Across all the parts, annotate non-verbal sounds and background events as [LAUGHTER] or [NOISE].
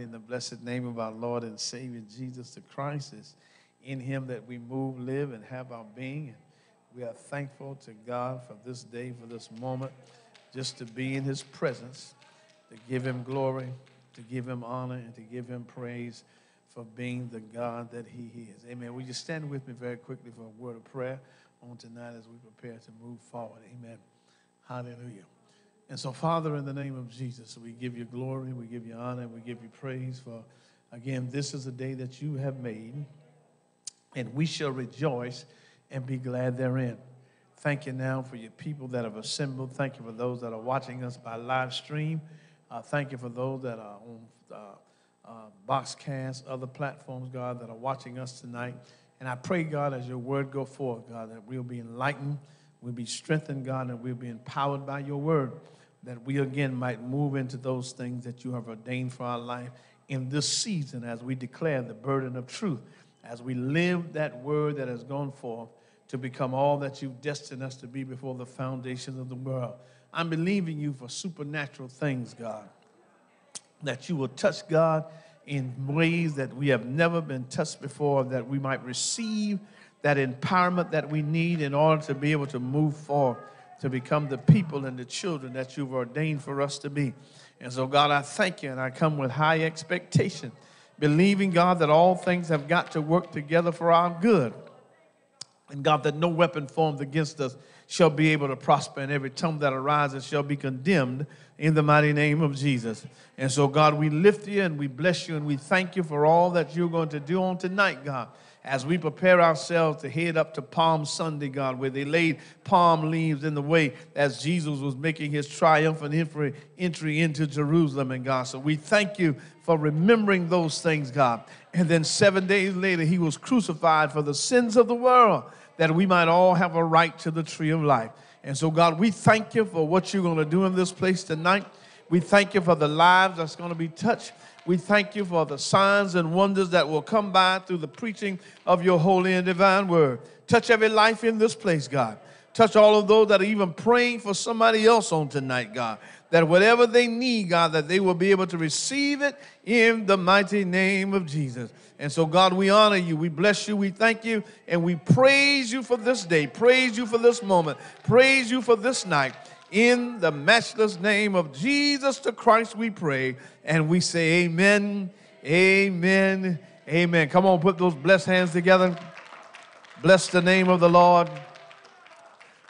In the blessed name of our Lord and Savior Jesus the Christ, is in him that we move, live, and have our being. And we are thankful to God for this day, for this moment, just to be in his presence, to give him glory, to give him honor, and to give him praise for being the God that he is. Amen. Will you stand with me very quickly for a word of prayer on tonight as we prepare to move forward? Amen. Hallelujah. And so, Father, in the name of Jesus, we give you glory, we give you honor, we give you praise for, again, this is a day that you have made, and we shall rejoice and be glad therein. Thank you now for your people that have assembled. Thank you for those that are watching us by live stream. Uh, thank you for those that are on uh, uh, Boxcast, other platforms, God, that are watching us tonight. And I pray, God, as your word go forth, God, that we'll be enlightened, we'll be strengthened, God, and we'll be empowered by your word that we again might move into those things that you have ordained for our life in this season as we declare the burden of truth, as we live that word that has gone forth to become all that you've destined us to be before the foundation of the world. I'm believing you for supernatural things, God, that you will touch God in ways that we have never been touched before, that we might receive that empowerment that we need in order to be able to move forward to become the people and the children that you've ordained for us to be. And so, God, I thank you, and I come with high expectation, believing, God, that all things have got to work together for our good. And God, that no weapon formed against us shall be able to prosper, and every tongue that arises shall be condemned in the mighty name of Jesus. And so, God, we lift you and we bless you and we thank you for all that you're going to do on tonight, God as we prepare ourselves to head up to Palm Sunday, God, where they laid palm leaves in the way as Jesus was making his triumphant entry into Jerusalem, and God. So we thank you for remembering those things, God. And then seven days later, he was crucified for the sins of the world, that we might all have a right to the tree of life. And so, God, we thank you for what you're going to do in this place tonight. We thank you for the lives that's going to be touched. We thank you for the signs and wonders that will come by through the preaching of your holy and divine word. Touch every life in this place, God. Touch all of those that are even praying for somebody else on tonight, God. That whatever they need, God, that they will be able to receive it in the mighty name of Jesus. And so, God, we honor you, we bless you, we thank you, and we praise you for this day, praise you for this moment, praise you for this night. In the matchless name of Jesus the Christ, we pray. And we say, Amen, Amen, Amen. Come on, put those blessed hands together. Bless the name of the Lord.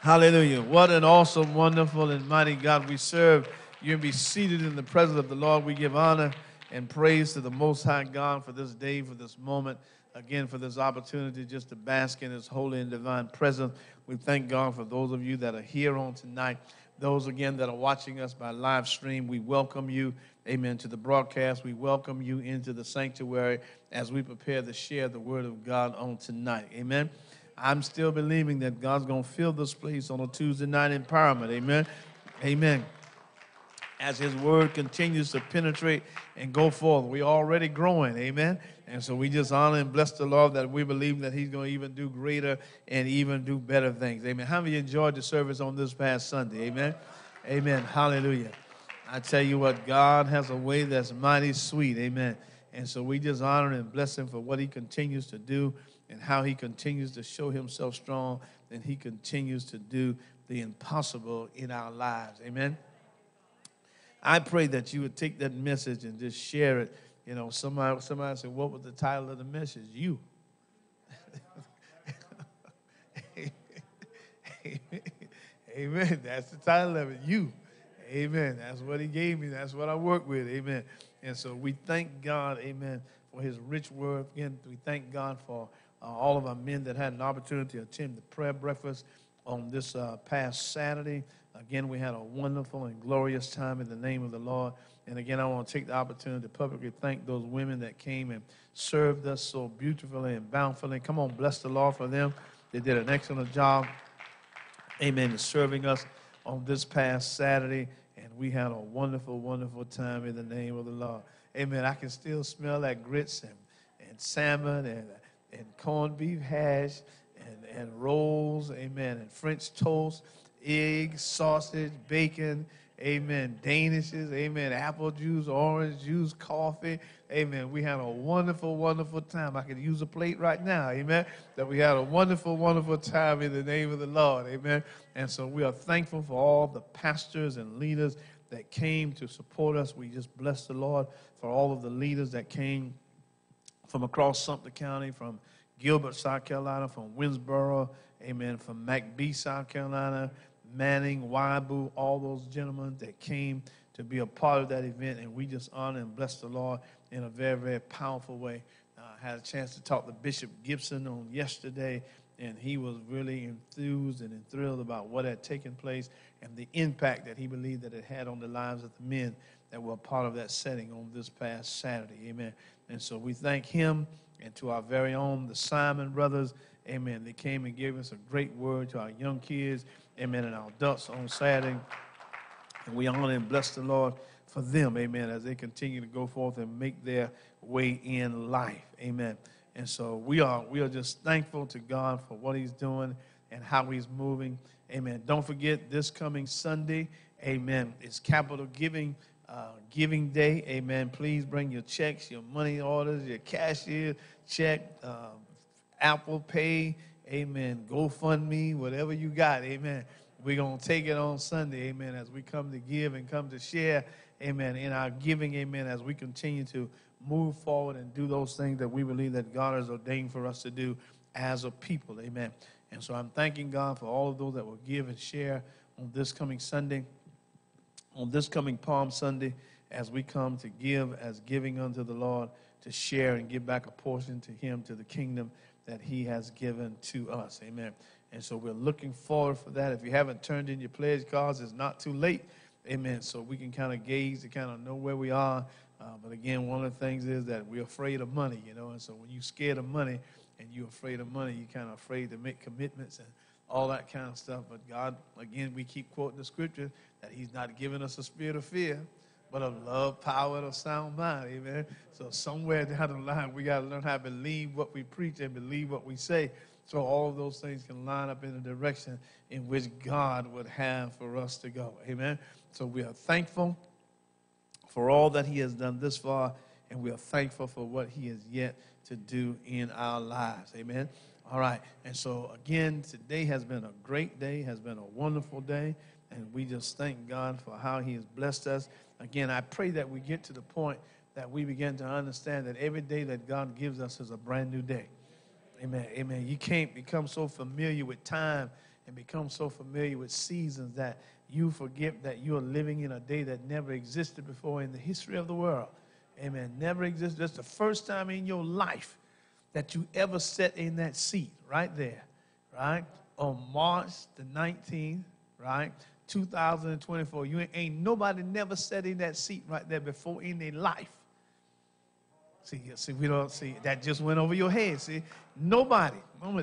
Hallelujah. What an awesome, wonderful, and mighty God we serve. You can be seated in the presence of the Lord. We give honor and praise to the Most High God for this day, for this moment, again, for this opportunity just to bask in His holy and divine presence. We thank God for those of you that are here on tonight. Those again that are watching us by live stream, we welcome you, amen, to the broadcast. We welcome you into the sanctuary as we prepare to share the word of God on tonight. Amen. I'm still believing that God's going to fill this place on a Tuesday night empowerment. Amen. Amen. As his word continues to penetrate and go forth, we're already growing. Amen. And so we just honor and bless the Lord that we believe that He's going to even do greater and even do better things. Amen. How many enjoyed the service on this past Sunday? Amen. Amen. Hallelujah. I tell you what, God has a way that's mighty sweet. Amen. And so we just honor and bless Him for what He continues to do and how He continues to show Himself strong and He continues to do the impossible in our lives. Amen. I pray that you would take that message and just share it you know, somebody, somebody said, What was the title of the message? You. [LAUGHS] Amen. That's the title of it. You. Amen. That's what he gave me. That's what I work with. Amen. And so we thank God, amen, for his rich word. Again, we thank God for uh, all of our men that had an opportunity to attend the prayer breakfast on this uh, past Saturday. Again, we had a wonderful and glorious time in the name of the Lord. And again, I want to take the opportunity to publicly thank those women that came and served us so beautifully and bountifully. Come on, bless the Lord for them. They did an excellent job, amen, in serving us on this past Saturday. And we had a wonderful, wonderful time in the name of the Lord. Amen. I can still smell that grits and, and salmon and, and corned beef hash and, and rolls, amen, and French toast, eggs, sausage, bacon, Amen. Danishes. Amen. Apple juice, orange juice, coffee. Amen. We had a wonderful, wonderful time. I could use a plate right now. Amen. That we had a wonderful, wonderful time in the name of the Lord. Amen. And so we are thankful for all the pastors and leaders that came to support us. We just bless the Lord for all of the leaders that came from across Sumter County, from Gilbert, South Carolina, from Winnsboro, amen, from McBee, South Carolina, Manning, Waibu, all those gentlemen that came to be a part of that event. And we just honor and bless the Lord in a very, very powerful way. I uh, had a chance to talk to Bishop Gibson on yesterday, and he was really enthused and thrilled about what had taken place and the impact that he believed that it had on the lives of the men that were a part of that setting on this past Saturday. Amen. And so we thank him and to our very own, the Simon brothers. Amen. They came and gave us a great word to our young kids. Amen. And our adults on Saturday. And we honor and bless the Lord for them. Amen. As they continue to go forth and make their way in life. Amen. And so we are we are just thankful to God for what He's doing and how He's moving. Amen. Don't forget this coming Sunday. Amen. It's capital giving uh, giving day. Amen. Please bring your checks, your money orders, your cashier check, uh, Apple Pay. Amen. GoFundMe, whatever you got. Amen. We're going to take it on Sunday. Amen. As we come to give and come to share. Amen. In our giving. Amen. As we continue to move forward and do those things that we believe that God has ordained for us to do as a people. Amen. And so I'm thanking God for all of those that will give and share on this coming Sunday on this coming Palm Sunday as we come to give as giving unto the Lord, to share and give back a portion to Him, to the kingdom that He has given to us. Amen. And so we're looking forward for that. If you haven't turned in your pledge cards, it's not too late. Amen. So we can kind of gauge to kind of know where we are. Uh, but again, one of the things is that we're afraid of money, you know. And so when you're scared of money and you're afraid of money, you're kind of afraid to make commitments and all that kind of stuff. But God, again, we keep quoting the scripture that He's not giving us a spirit of fear, but of love, power, and a sound mind. Amen. So somewhere down the line, we got to learn how to believe what we preach and believe what we say. So all of those things can line up in the direction in which God would have for us to go. Amen. So we are thankful for all that He has done this far, and we are thankful for what He has yet to do in our lives. Amen. All right. And so, again, today has been a great day, has been a wonderful day. And we just thank God for how He has blessed us. Again, I pray that we get to the point that we begin to understand that every day that God gives us is a brand new day. Amen. Amen. You can't become so familiar with time and become so familiar with seasons that you forget that you are living in a day that never existed before in the history of the world. Amen. Never existed. That's the first time in your life that you ever sat in that seat right there, right? On March the 19th, right? 2024. You ain't, ain't nobody never sat in that seat right there before in their life. See, see, we don't see that just went over your head. See, nobody.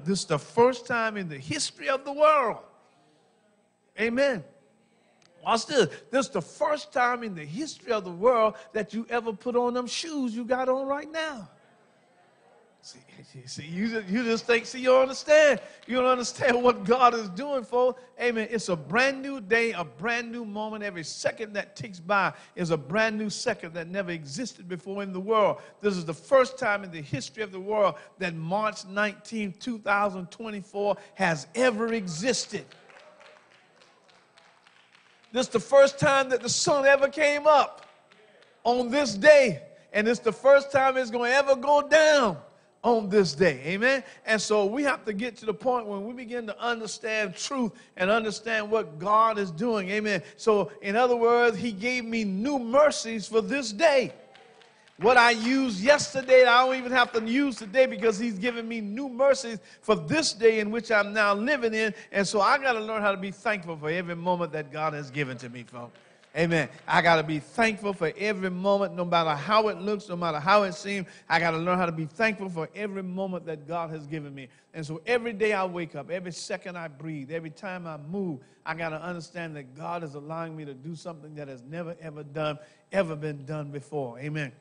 This is the first time in the history of the world. Amen. Watch this. This is the first time in the history of the world that you ever put on them shoes you got on right now. See, [LAUGHS] see you, just, you just think, see, you don't understand. You don't understand what God is doing for. Amen. It's a brand new day, a brand new moment. Every second that ticks by is a brand new second that never existed before in the world. This is the first time in the history of the world that March 19, 2024 has ever existed. This is the first time that the sun ever came up on this day. And it's the first time it's going to ever go down on this day. Amen. And so we have to get to the point when we begin to understand truth and understand what God is doing. Amen. So, in other words, He gave me new mercies for this day. What I used yesterday, I don't even have to use today because He's given me new mercies for this day in which I'm now living in. And so I got to learn how to be thankful for every moment that God has given to me, folks. Amen. I got to be thankful for every moment, no matter how it looks, no matter how it seems. I got to learn how to be thankful for every moment that God has given me. And so every day I wake up, every second I breathe, every time I move, I got to understand that God is allowing me to do something that has never, ever done, ever been done before. Amen.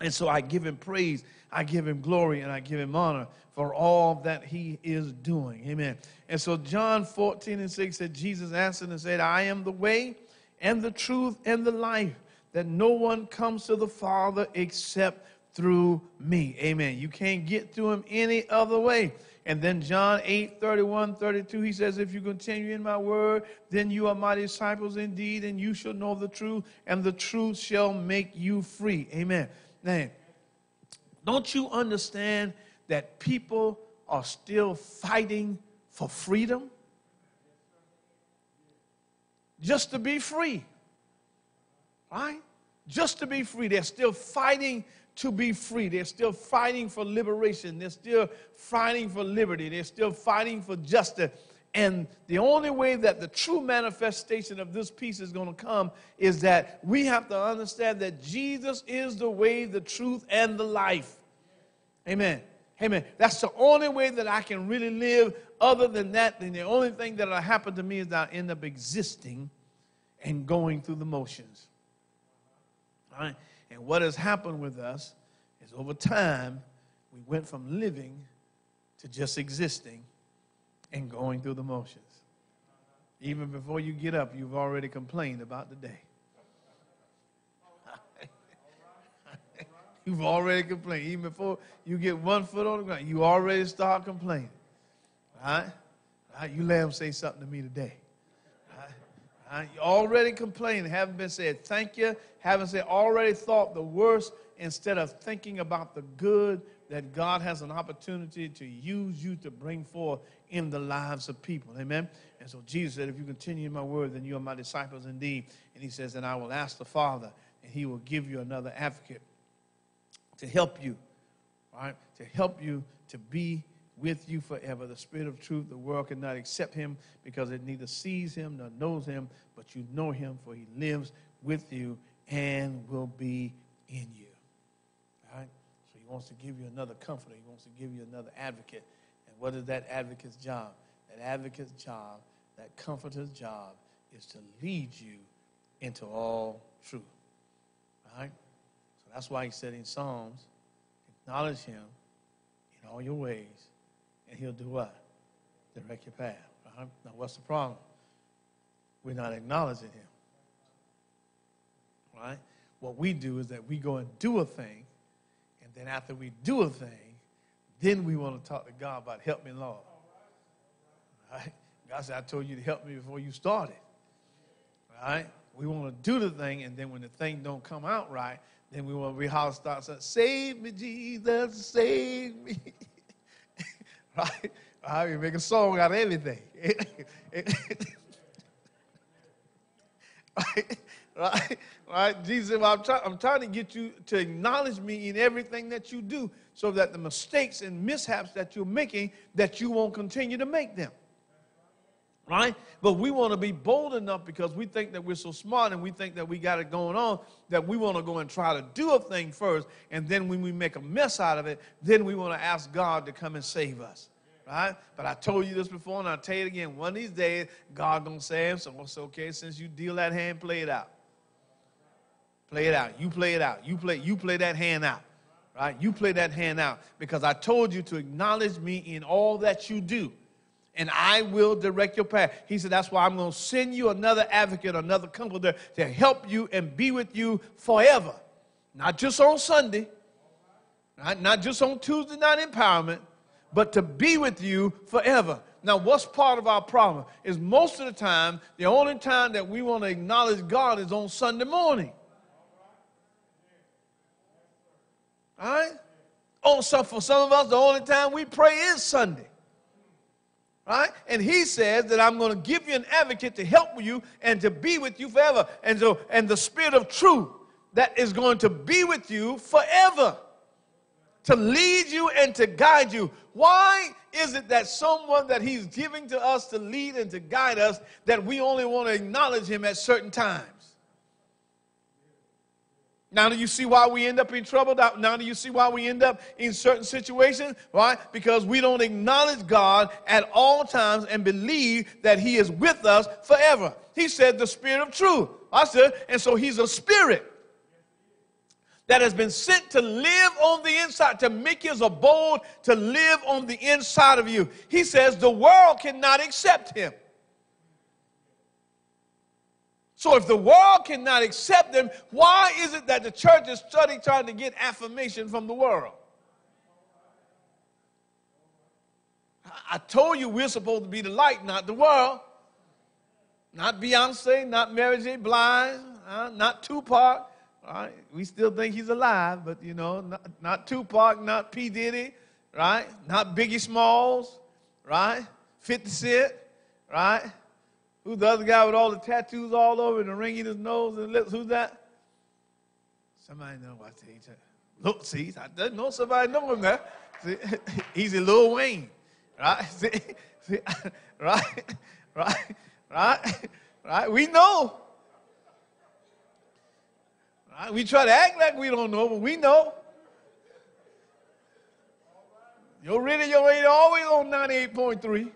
And so I give him praise, I give him glory, and I give him honor for all that he is doing. Amen. And so John 14 and 6 said, Jesus answered and said, I am the way and the truth and the life, that no one comes to the Father except through me. Amen. You can't get to him any other way. And then John 8, 31, 32, he says, If you continue in my word, then you are my disciples indeed, and you shall know the truth, and the truth shall make you free. Amen. Now, don't you understand that people are still fighting for freedom? Just to be free. Right? Just to be free. They're still fighting to be free. They're still fighting for liberation. They're still fighting for liberty. They're still fighting for justice. And the only way that the true manifestation of this peace is going to come is that we have to understand that Jesus is the way, the truth, and the life. Amen. Amen. That's the only way that I can really live. Other than that, then the only thing that will happen to me is that I end up existing and going through the motions. All right? And what has happened with us is over time, we went from living to just existing and going through the motions. Even before you get up, you've already complained about the day. [LAUGHS] you've already complained. Even before you get one foot on the ground, you already start complaining. All right? All right you let him say something to me today. You already complained, haven't been said thank you, haven't said already thought the worst instead of thinking about the good that God has an opportunity to use you to bring forth in the lives of people. Amen. And so Jesus said, If you continue in my word, then you are my disciples indeed. And he says, And I will ask the Father, and he will give you another advocate to help you, right? To help you to be with you forever. The Spirit of truth, the world cannot accept him because it neither sees him nor knows him, but you know him, for he lives with you and will be in you. All right? So he wants to give you another comforter, he wants to give you another advocate. And what is that advocate's job? That advocate's job, that comforter's job, is to lead you into all truth. All right? So that's why he said in Psalms, acknowledge him in all your ways and he'll do what? Direct your path. Uh-huh. Now, what's the problem? We're not acknowledging him. Right? What we do is that we go and do a thing, and then after we do a thing, then we want to talk to God about help me, Lord. Right? God said, I told you to help me before you started. Right? We want to do the thing, and then when the thing don't come out right, then we want to rehouse start saying, Save me, Jesus, save me. [LAUGHS] right? I can make a song out of anything. right? [LAUGHS] Right? Right? Jesus, I'm, try, I'm trying to get you to acknowledge me in everything that you do so that the mistakes and mishaps that you're making, that you won't continue to make them. Right? But we want to be bold enough because we think that we're so smart and we think that we got it going on that we want to go and try to do a thing first. And then when we make a mess out of it, then we want to ask God to come and save us right? But I told you this before, and I'll tell you again. One of these days, God gonna say, "So it's okay since you deal that hand, play it out. Play it out. You play it out. You play. You play that hand out, right? You play that hand out because I told you to acknowledge me in all that you do." And I will direct your path. He said, That's why I'm going to send you another advocate, another comforter to help you and be with you forever. Not just on Sunday, not, not just on Tuesday night empowerment, but to be with you forever. Now, what's part of our problem is most of the time, the only time that we want to acknowledge God is on Sunday morning. All right? Oh, so for some of us, the only time we pray is Sunday. Right? And he says that I'm going to give you an advocate to help you and to be with you forever. And so, and the spirit of truth that is going to be with you forever to lead you and to guide you. Why is it that someone that he's giving to us to lead and to guide us that we only want to acknowledge him at certain times? Now do you see why we end up in trouble? Now do you see why we end up in certain situations? Why? Because we don't acknowledge God at all times and believe that He is with us forever. He said the Spirit of truth. I said, and so He's a spirit that has been sent to live on the inside, to make his abode, to live on the inside of you. He says the world cannot accept him. So if the world cannot accept them, why is it that the church is studying trying to get affirmation from the world? I told you we're supposed to be the light, not the world. Not Beyonce, not Mary J. Blige, uh, not Tupac. Right? We still think he's alive, but you know, not, not Tupac, not P. Diddy, right? Not Biggie Smalls, right? 50 Cent, right? Who's the other guy with all the tattoos all over and the ring in his nose and lips? Who's that? Somebody know what I tell Look, see, I don't know somebody know him there. See, [LAUGHS] he's a Lil Wayne, right? [LAUGHS] See, see, [LAUGHS] right, right, right, right. We know. Right? We try to act like we don't know, but we know. Your radio ain't always on 98.3.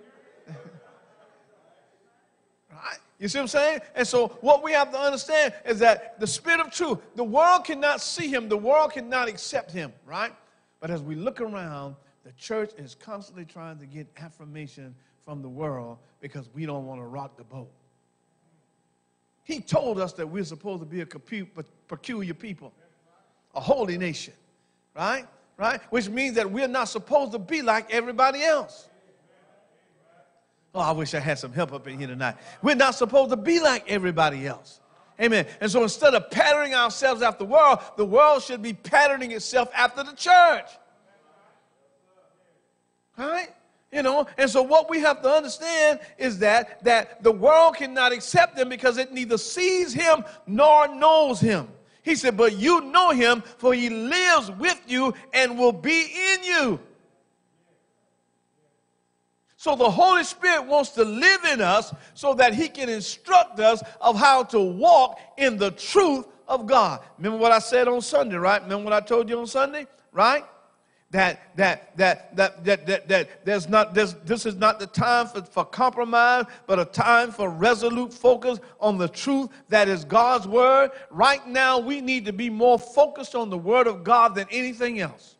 You see what I'm saying? And so, what we have to understand is that the Spirit of truth, the world cannot see him, the world cannot accept him, right? But as we look around, the church is constantly trying to get affirmation from the world because we don't want to rock the boat. He told us that we're supposed to be a peculiar people, a holy nation, right? Right? Which means that we're not supposed to be like everybody else. Oh, I wish I had some help up in here tonight. We're not supposed to be like everybody else. Amen. And so instead of patterning ourselves after the world, the world should be patterning itself after the church. Right? You know, and so what we have to understand is that that the world cannot accept him because it neither sees him nor knows him. He said, But you know him, for he lives with you and will be in you. So the Holy Spirit wants to live in us so that he can instruct us of how to walk in the truth of God. Remember what I said on Sunday, right? Remember what I told you on Sunday, right? That that that that that that, that there's not this this is not the time for, for compromise, but a time for resolute focus on the truth that is God's word. Right now, we need to be more focused on the word of God than anything else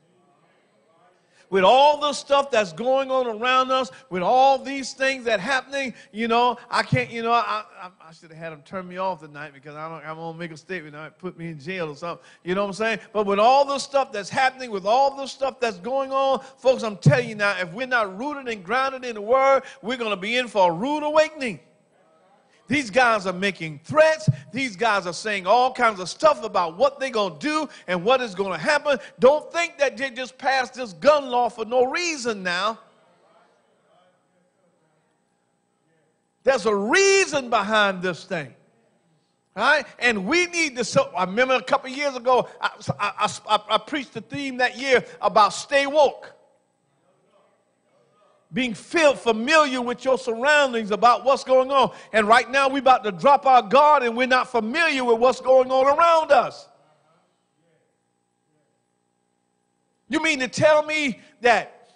with all the stuff that's going on around us, with all these things that happening, you know, I can't, you know, I, I, I should have had them turn me off tonight because I don't, I'm going to make a statement. I put me in jail or something. You know what I'm saying? But with all the stuff that's happening, with all the stuff that's going on, folks, I'm telling you now, if we're not rooted and grounded in the Word, we're going to be in for a rude awakening. These guys are making threats. These guys are saying all kinds of stuff about what they're going to do and what is going to happen. Don't think that they just passed this gun law for no reason now. There's a reason behind this thing. Right? And we need to. So, I remember a couple years ago, I, I, I, I preached the theme that year about stay woke being feel familiar with your surroundings about what's going on. And right now we're about to drop our guard and we're not familiar with what's going on around us. You mean to tell me that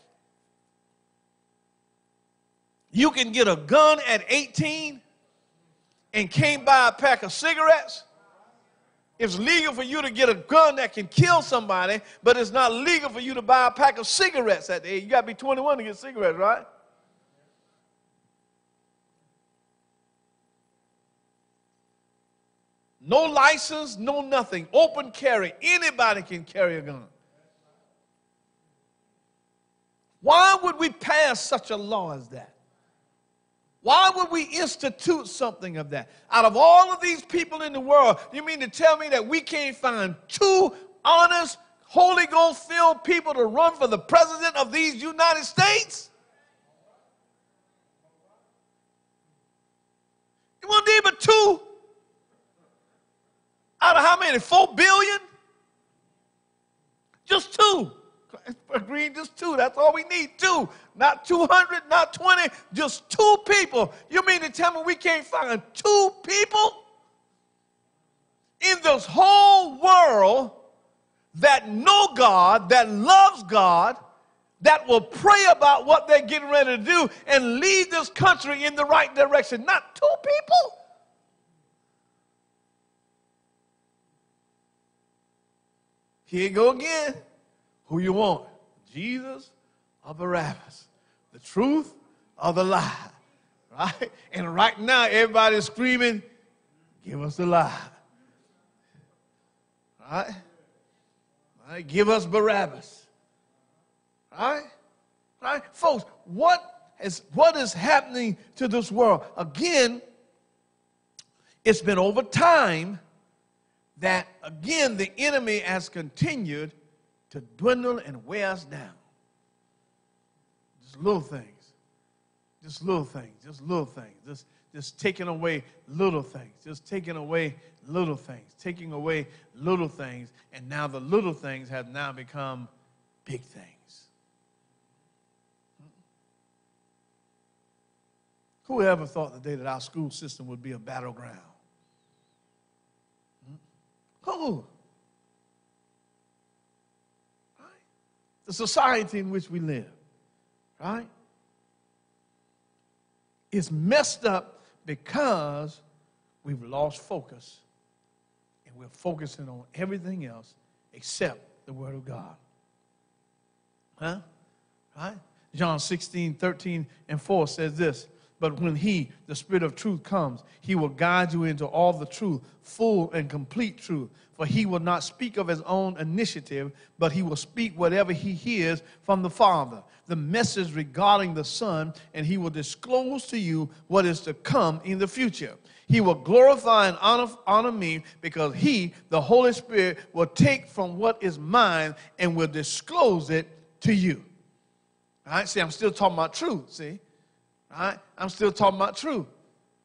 you can get a gun at 18 and can't buy a pack of cigarettes? It's legal for you to get a gun that can kill somebody, but it's not legal for you to buy a pack of cigarettes at the age. You got to be 21 to get cigarettes, right? No license, no nothing. Open carry. Anybody can carry a gun. Why would we pass such a law as that? Why would we institute something of that? Out of all of these people in the world, you mean to tell me that we can't find two honest, Holy Ghost filled people to run for the president of these United States? You want to but two? Out of how many? Four billion? Just two. [LAUGHS] Agreed, just two. That's all we need. Two. Not 200, not 20, just two people. You mean to tell me we can't find two people in this whole world that know God, that loves God, that will pray about what they're getting ready to do and lead this country in the right direction? Not two people. Here you go again. Who you want? Jesus or Barabbas? The truth or the lie? Right? And right now, everybody's screaming, Give us the lie. Right? Right? Give us Barabbas. Right? Right? Folks, what is, what is happening to this world? Again, it's been over time that, again, the enemy has continued to dwindle and wear us down. Just little things. Just little things. Just little things. Just, just taking away little things. Just taking away little things. Taking away little things. And now the little things have now become big things. Hmm? Who ever thought the day that our school system would be a battleground? Hmm? Who? The society in which we live, right? Is messed up because we've lost focus and we're focusing on everything else except the Word of God. Huh? Right? John 16, 13, and 4 says this but when He, the Spirit of truth, comes, He will guide you into all the truth, full and complete truth. For He will not speak of His own initiative, but He will speak whatever He hears from the Father, the message regarding the Son, and He will disclose to you what is to come in the future. He will glorify and honor, honor me because He, the Holy Spirit, will take from what is mine and will disclose it to you. All right, see, I'm still talking about truth, see? Right? I'm still talking about truth.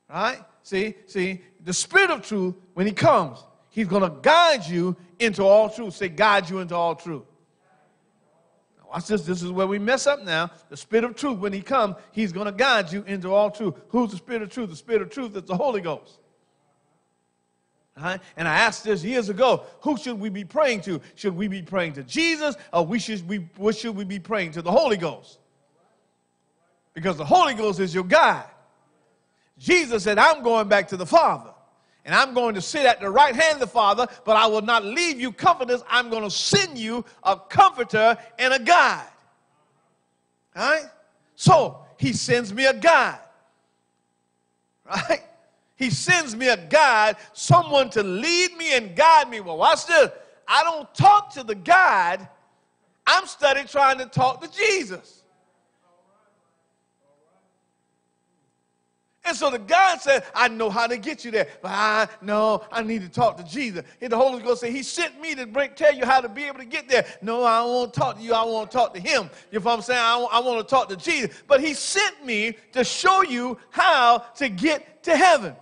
Right? See, see, the spirit of truth, when he comes, he's going to guide you into all truth. Say, guide you into all truth. Watch this. This is where we mess up now. The Spirit of truth, when He comes, He's going to guide you into all truth. Who's the Spirit of truth? The Spirit of truth is the Holy Ghost. Right? And I asked this years ago who should we be praying to? Should we be praying to Jesus or we should we, what should we be praying to? The Holy Ghost because the Holy Ghost is your guide. Jesus said, I'm going back to the Father. And I'm going to sit at the right hand of the Father, but I will not leave you comfortless. I'm going to send you a comforter and a guide. All right? So he sends me a guide. Right? He sends me a guide, someone to lead me and guide me. Well, watch this. I don't talk to the guide. I'm studying trying to talk to Jesus. And so the God said, I know how to get you there, but I know I need to talk to Jesus. And the Holy Ghost said, He sent me to bring, tell you how to be able to get there. No, I to talk to you. I want to talk to Him. You know what I'm saying? I, I want to talk to Jesus. But He sent me to show you how to get to heaven.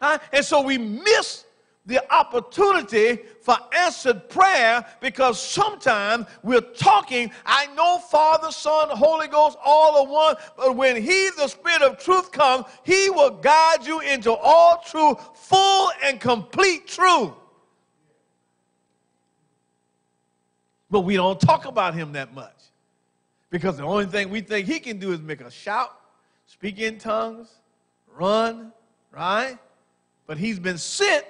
Huh? And so we miss the opportunity for answered prayer because sometimes we're talking, I know Father, Son, Holy Ghost, all are one, but when He, the Spirit of truth, comes, He will guide you into all truth, full and complete truth. But we don't talk about Him that much because the only thing we think He can do is make us shout, speak in tongues, run, right? But He's been sent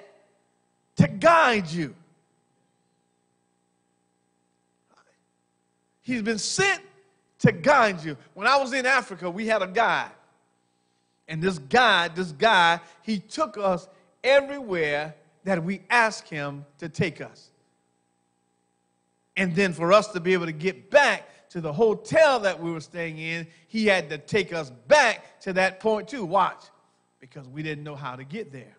to guide you. He's been sent to guide you. When I was in Africa, we had a guide. And this guide, this guy, he took us everywhere that we asked him to take us. And then for us to be able to get back to the hotel that we were staying in, he had to take us back to that point too. Watch, because we didn't know how to get there.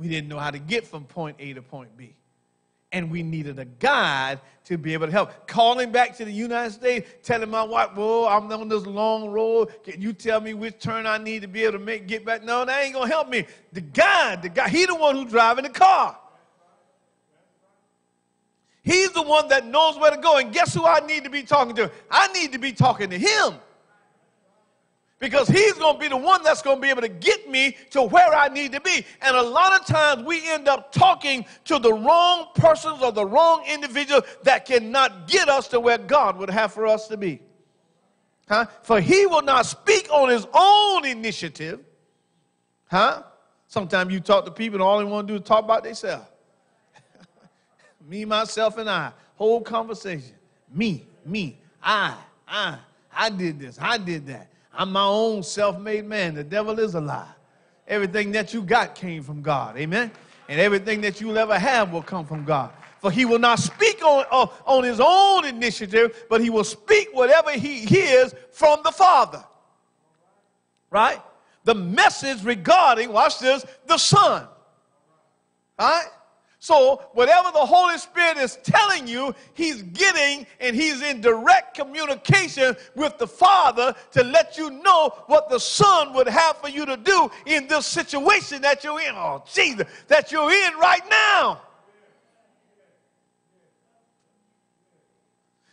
We didn't know how to get from point A to point B. And we needed a guide to be able to help. Calling back to the United States, telling my wife, Whoa, I'm on this long road. Can you tell me which turn I need to be able to make get back? No, that ain't gonna help me. The guide, the guy, he the one who's driving the car. He's the one that knows where to go. And guess who I need to be talking to? I need to be talking to him because he's going to be the one that's going to be able to get me to where I need to be. And a lot of times we end up talking to the wrong persons or the wrong individual that cannot get us to where God would have for us to be. Huh? For he will not speak on his own initiative. Huh? Sometimes you talk to people and all they want to do is talk about themselves. [LAUGHS] me, myself, and I. Whole conversation. Me, me, I, I. I did this. I did that. I'm my own self made man. The devil is a lie. Everything that you got came from God. Amen. And everything that you'll ever have will come from God. For he will not speak on, on, on his own initiative, but he will speak whatever he hears from the Father. Right? The message regarding, watch this, the Son. Right? So, whatever the Holy Spirit is telling you, He's getting and He's in direct communication with the Father to let you know what the Son would have for you to do in this situation that you're in. Oh, Jesus, that you're in right now.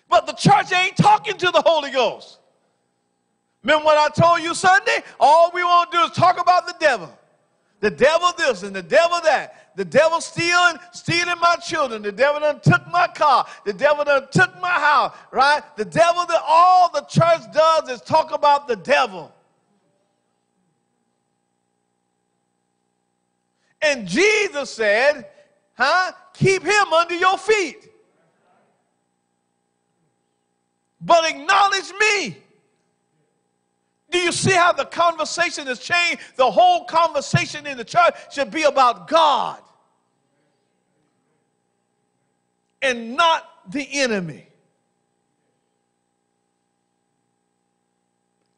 But the church ain't talking to the Holy Ghost. Remember what I told you Sunday? All we want to do is talk about the devil. The devil this and the devil that. The devil stealing, stealing my children. The devil done took my car. The devil done took my house, right? The devil, that all the church does is talk about the devil. And Jesus said, huh? Keep him under your feet. But acknowledge me. Do you see how the conversation has changed? The whole conversation in the church should be about God. and not the enemy.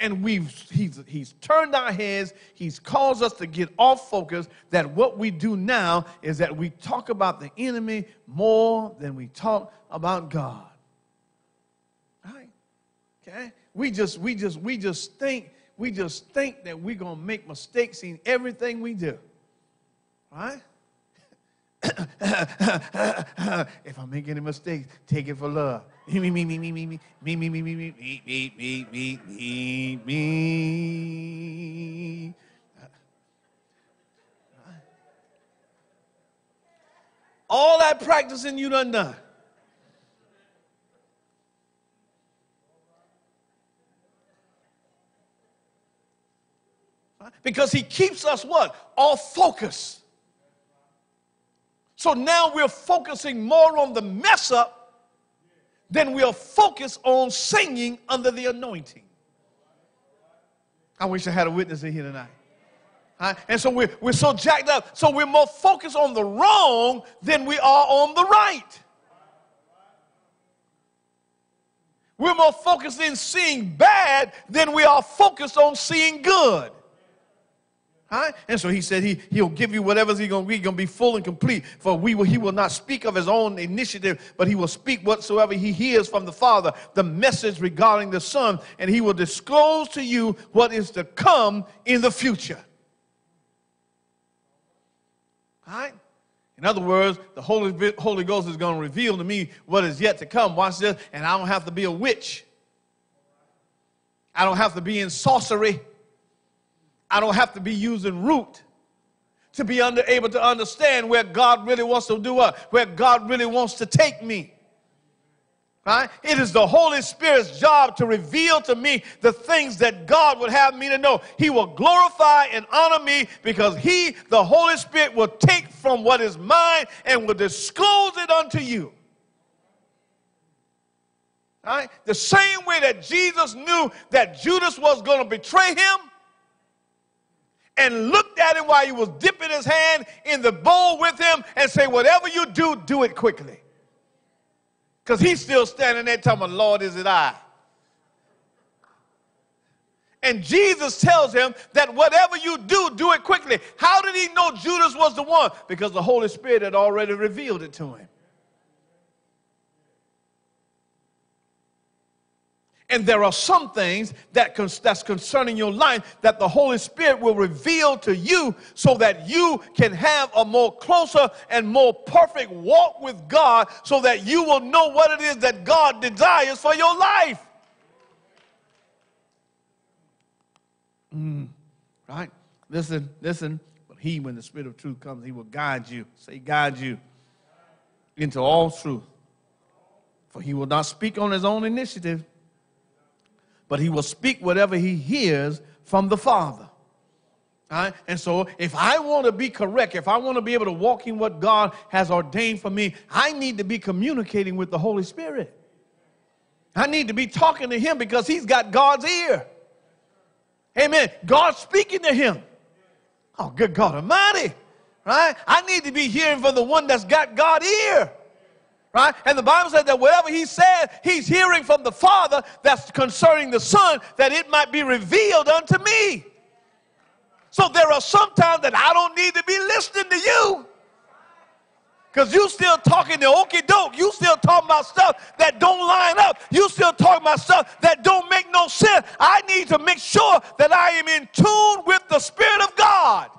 And we've he's, he's turned our heads, he's caused us to get off focus that what we do now is that we talk about the enemy more than we talk about God. Right? Okay? We just we just we just think we just think that we're gonna make mistakes in everything we do. Right? if I make any mistakes, take it for love. Me, me, me, me, me, me, me, me, me, me, me, me, me, me, me, me, me. All that practicing you done done. Because he keeps us what? Off focus. So now we're focusing more on the mess up than we are focused on singing under the anointing. I wish I had a witness in here tonight. Right? And so we're, we're so jacked up. So we're more focused on the wrong than we are on the right. We're more focused in seeing bad than we are focused on seeing good. And so he said he, he'll give you whatever's he going to be, to be full and complete. For we will, he will not speak of his own initiative, but he will speak whatsoever he hears from the Father, the message regarding the Son, and he will disclose to you what is to come in the future. Right? In other words, the Holy, Holy Ghost is going to reveal to me what is yet to come. Watch this, and I don't have to be a witch. I don't have to be in sorcery. I don't have to be using root to be under, able to understand where God really wants to do what, where God really wants to take me. Right? It is the Holy Spirit's job to reveal to me the things that God would have me to know. He will glorify and honor me because He, the Holy Spirit, will take from what is mine and will disclose it unto you. Right? The same way that Jesus knew that Judas was going to betray him, and looked at him while he was dipping his hand in the bowl with him and say, Whatever you do, do it quickly. Because he's still standing there telling Lord, is it I? And Jesus tells him that whatever you do, do it quickly. How did he know Judas was the one? Because the Holy Spirit had already revealed it to him. And there are some things that that's concerning your life that the Holy Spirit will reveal to you so that you can have a more closer and more perfect walk with God so that you will know what it is that God desires for your life. Mm, right? Listen, listen. But he, when the Spirit of truth comes, he will guide you. Say, guide you into all truth. For he will not speak on his own initiative but he will speak whatever he hears from the Father. Right? And so, if I want to be correct, if I want to be able to walk in what God has ordained for me, I need to be communicating with the Holy Spirit. I need to be talking to Him because He's got God's ear. Amen. God speaking to him. Oh, good God Almighty. Right? I need to be hearing from the one that's got God ear. Right? And the Bible said that whatever he said, he's hearing from the Father that's concerning the Son, that it might be revealed unto me. So there are some times that I don't need to be listening to you. Because you still talking the okey doke. You still talking about stuff that don't line up. You still talking about stuff that don't make no sense. I need to make sure that I am in tune with the Spirit of God.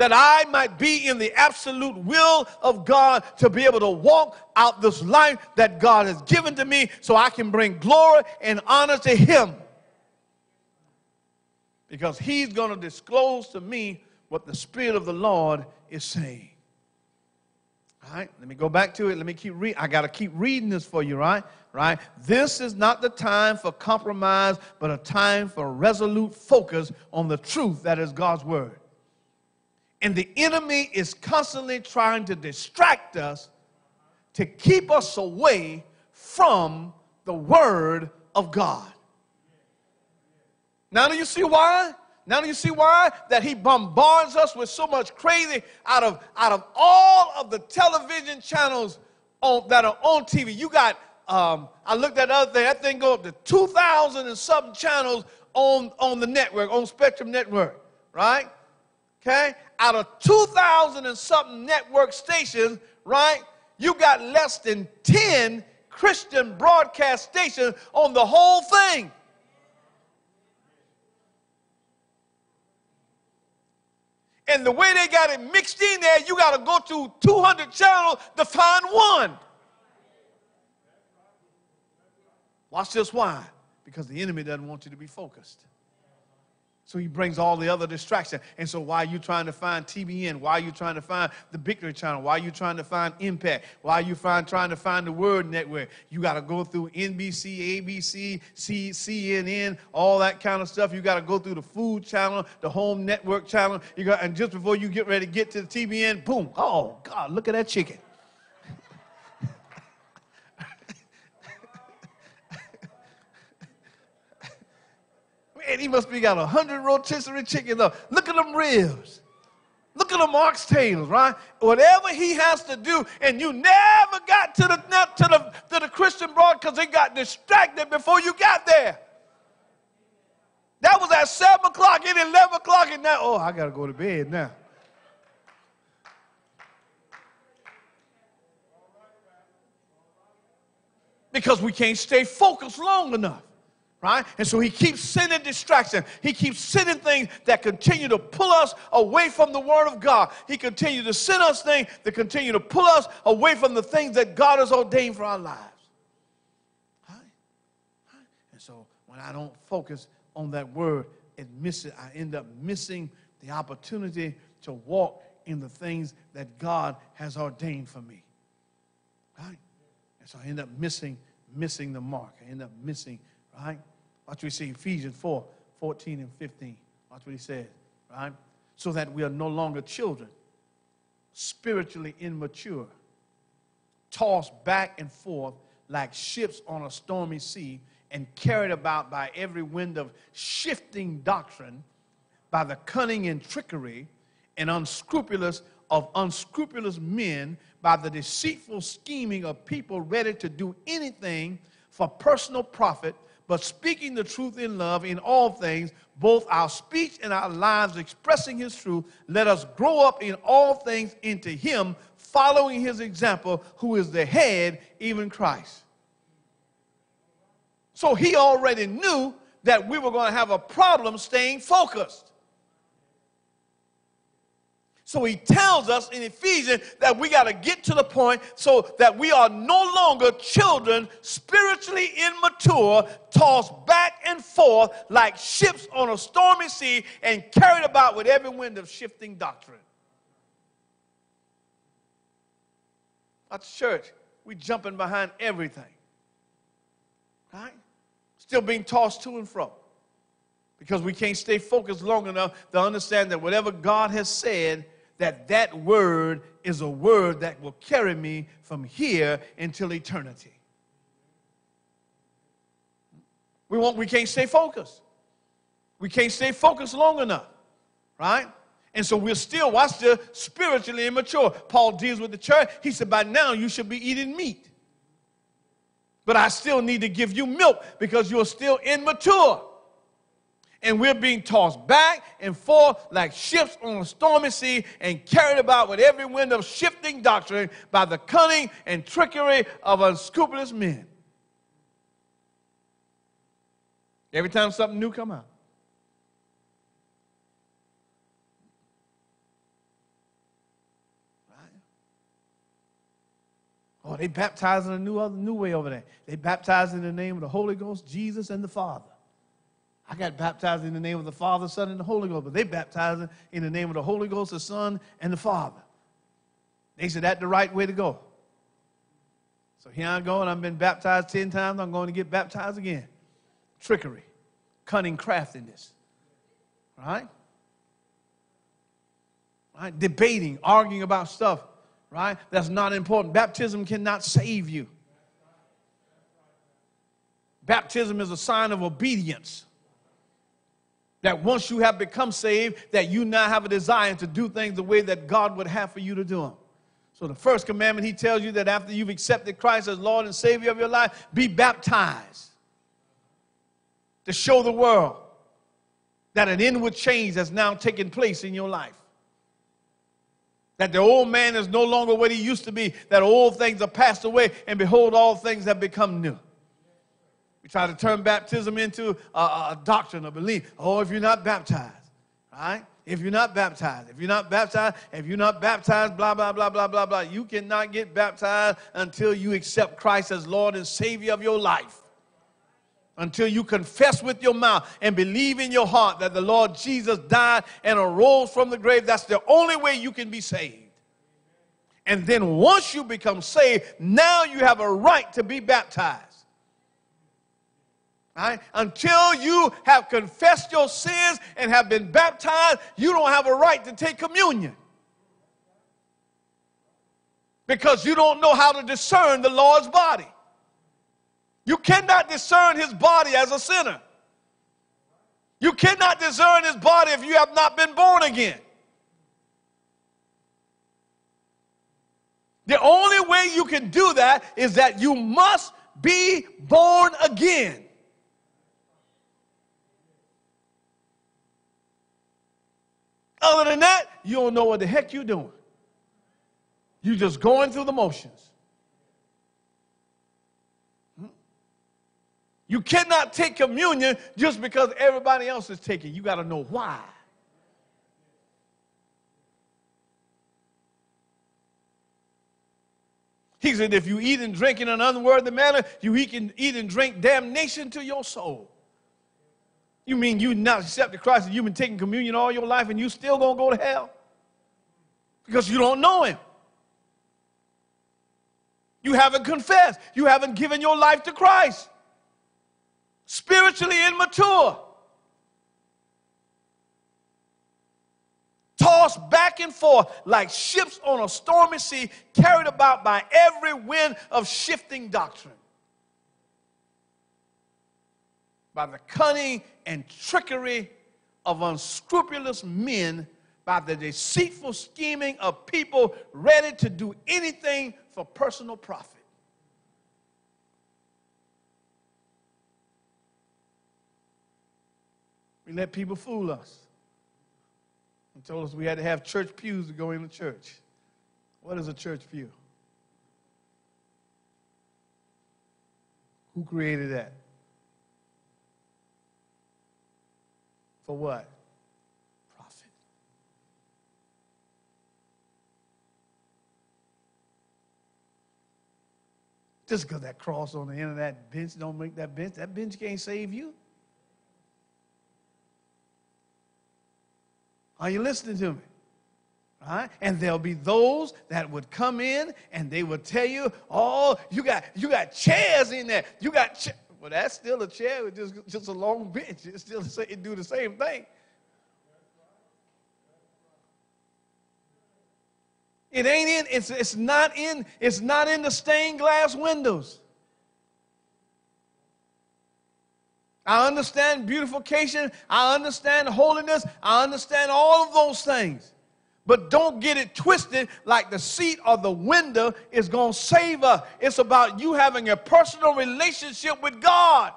That I might be in the absolute will of God to be able to walk out this life that God has given to me so I can bring glory and honor to Him. Because He's going to disclose to me what the Spirit of the Lord is saying. All right, let me go back to it. Let me keep reading. I got to keep reading this for you, right? Right? This is not the time for compromise, but a time for resolute focus on the truth that is God's word. And the enemy is constantly trying to distract us to keep us away from the Word of God. Now, do you see why? Now, do you see why? That he bombards us with so much crazy out of, out of all of the television channels on, that are on TV. You got, um, I looked at the other thing, that thing go up to 2,000 and something channels on, on the network, on Spectrum Network, right? Okay? Out of 2,000 and something network stations, right? You got less than 10 Christian broadcast stations on the whole thing. And the way they got it mixed in there, you got to go to 200 channels to find one. Watch this why? Because the enemy doesn't want you to be focused. So he brings all the other distractions. And so why are you trying to find TBN? Why are you trying to find the Victory Channel? Why are you trying to find Impact? Why are you find, trying to find the Word Network? You got to go through NBC, ABC, C, CNN, all that kind of stuff. You got to go through the Food Channel, the Home Network Channel. You got, and just before you get ready to get to the TBN, boom, oh, God, look at that chicken. Man, he must be got a hundred rotisserie chicken though. Look at them ribs. Look at them oxtails, right? Whatever he has to do, and you never got to the to the to the Christian broad because he got distracted before you got there. That was at seven o'clock and eleven o'clock, and now oh, I gotta go to bed now. Because we can't stay focused long enough right? And so he keeps sending distraction. He keeps sending things that continue to pull us away from the Word of God. He continues to send us things that continue to pull us away from the things that God has ordained for our lives. Right? And so when I don't focus on that Word, and miss it I end up missing the opportunity to walk in the things that God has ordained for me. Right? And so I end up missing, missing the mark. I end up missing, right? Watch what we see Ephesians 4 14 and 15. Watch what he says, right? So that we are no longer children, spiritually immature, tossed back and forth like ships on a stormy sea, and carried about by every wind of shifting doctrine, by the cunning and trickery and unscrupulous of unscrupulous men, by the deceitful scheming of people ready to do anything for personal profit but speaking the truth in love in all things, both our speech and our lives expressing his truth, let us grow up in all things into him, following his example, who is the head, even Christ. So he already knew that we were going to have a problem staying focused. So he tells us in Ephesians that we got to get to the point so that we are no longer children, spiritually immature, tossed back and forth like ships on a stormy sea and carried about with every wind of shifting doctrine. At church, we jumping behind everything. Right? Still being tossed to and fro. Because we can't stay focused long enough to understand that whatever God has said that that word is a word that will carry me from here until eternity. We, won't, we can't stay focused. We can't stay focused long enough, right? And so we're still, watch this, spiritually immature. Paul deals with the church. He said, by now you should be eating meat. But I still need to give you milk because you're still immature. And we're being tossed back and forth like ships on a stormy sea and carried about with every wind of shifting doctrine by the cunning and trickery of unscrupulous men. Every time something new come out. Right? Oh, they baptize in a new, other, new way over there. They baptize in the name of the Holy Ghost, Jesus, and the Father. I got baptized in the name of the Father, Son, and the Holy Ghost, but they baptized in the name of the Holy Ghost, the Son, and the Father. They said that's the right way to go. So here I go, and I've been baptized 10 times. I'm going to get baptized again. Trickery, cunning craftiness. Right? Right? Debating, arguing about stuff right? That's not important. Baptism cannot save you. Baptism is a sign of obedience. That once you have become saved, that you now have a desire to do things the way that God would have for you to do them. So the first commandment, he tells you that after you've accepted Christ as Lord and Savior of your life, be baptized. To show the world that an inward change has now taken place in your life. That the old man is no longer what he used to be, that old things are passed away, and behold, all things have become new. We try to turn baptism into a, a doctrine, a belief. Oh, if you're not baptized, right? If you're not baptized, if you're not baptized, if you're not baptized, blah, blah, blah, blah, blah, blah. You cannot get baptized until you accept Christ as Lord and Savior of your life until you confess with your mouth and believe in your heart that the Lord Jesus died and arose from the grave. That's the only way you can be saved. And then once you become saved, now you have a right to be baptized. Right? Until you have confessed your sins and have been baptized, you don't have a right to take communion. Because you don't know how to discern the Lord's body. You cannot discern his body as a sinner. You cannot discern his body if you have not been born again. The only way you can do that is that you must be born again. Other than that, you don't know what the heck you're doing. You're just going through the motions. You cannot take communion just because everybody else is taking. You got to know why. He said, if you eat and drink in an unworthy manner, you eat and, eat and drink damnation to your soul. You mean you not accepted Christ and you've been taking communion all your life and you still gonna go to hell? Because you don't know him. You haven't confessed. You haven't given your life to Christ spiritually immature, tossed back and forth like ships on a stormy sea, carried about by every wind of shifting doctrine. By the cunning and trickery of unscrupulous men, by the deceitful scheming of people ready to do anything for personal profit. We let people fool us. And told us we had to have church pews to go into church. What is a church pew? Who created that? For what? Profit. Just because that cross on the end of that bench don't make that bench, that bench can't save you. Are you listening to me? Right? And there'll be those that would come in and they would tell you, "Oh, you got you got chairs in there. You got. Well, that's still a chair with just just a long [LAUGHS] bench. It still it do the same thing. It ain't in. It's it's not in. It's not in the stained glass windows. I understand beautification. I understand holiness. I understand all of those things. But don't get it twisted like the seat or the window is going to save us. It's about you having a personal relationship with God.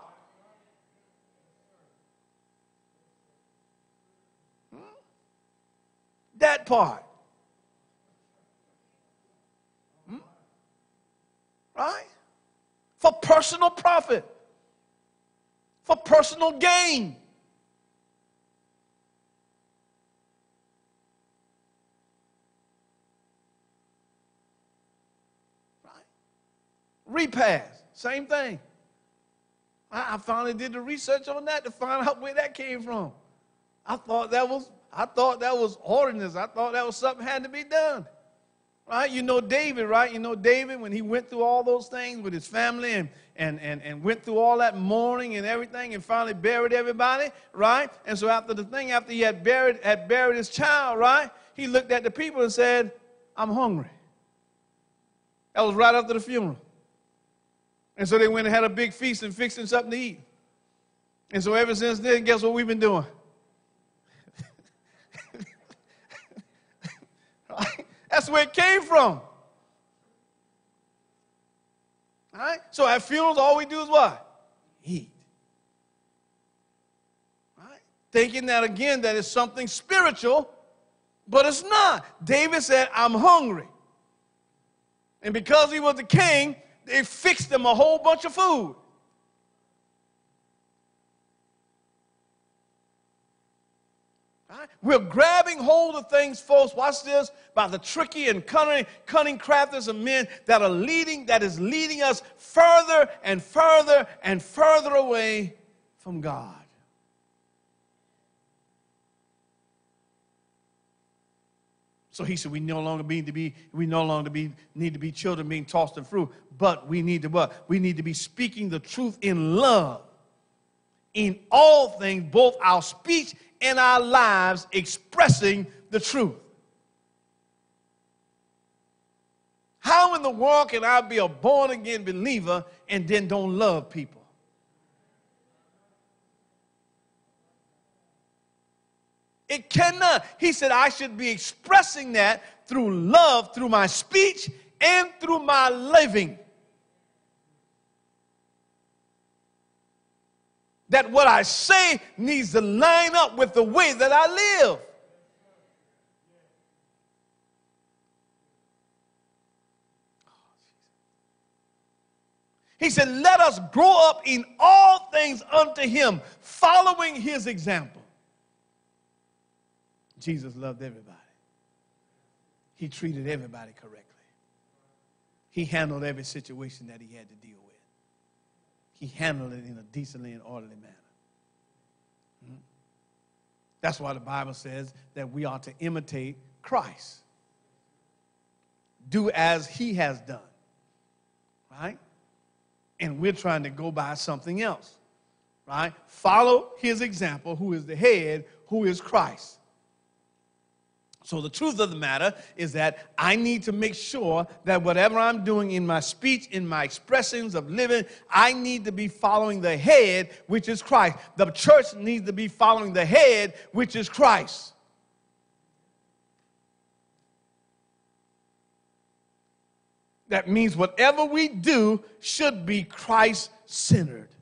Hmm? That part. Hmm? Right? For personal profit, for personal gain. Repass, same thing. I, I finally did the research on that to find out where that came from. I thought that was I thought that was ordinance. I thought that was something had to be done. Right? You know David, right? You know David when he went through all those things with his family and, and, and, and went through all that mourning and everything and finally buried everybody, right? And so after the thing, after he had buried, had buried his child, right? He looked at the people and said, I'm hungry. That was right after the funeral. And so they went and had a big feast and fixed something to eat. And so ever since then, guess what we've been doing? [LAUGHS] That's where it came from. All right? So at funerals, all we do is what? Eat. All right? Thinking that again, that it's something spiritual, but it's not. David said, I'm hungry. And because he was the king, they fixed them a whole bunch of food. Right? We're grabbing hold of things, folks. Watch this by the tricky and cunning, cunning crafters of men that are leading, that is leading us further and further and further away from God. So he said, we no longer need to be, we no longer be, need to be children being tossed and through, but we need to what? We need to be speaking the truth in love. In all things, both our speech and our lives expressing the truth. How in the world can I be a born again believer and then don't love people? It cannot. He said, I should be expressing that through love, through my speech, and through my living. That what I say needs to line up with the way that I live. He said, Let us grow up in all things unto him, following his example. Jesus loved everybody. He treated everybody correctly. He handled every situation that he had to deal with. He handled it in a decently and orderly manner. Hmm? That's why the Bible says that we ought to imitate Christ. Do as he has done. Right? And we're trying to go by something else. Right? Follow his example, who is the head, who is Christ. So, the truth of the matter is that I need to make sure that whatever I'm doing in my speech, in my expressions of living, I need to be following the head, which is Christ. The church needs to be following the head, which is Christ. That means whatever we do should be Christ centered.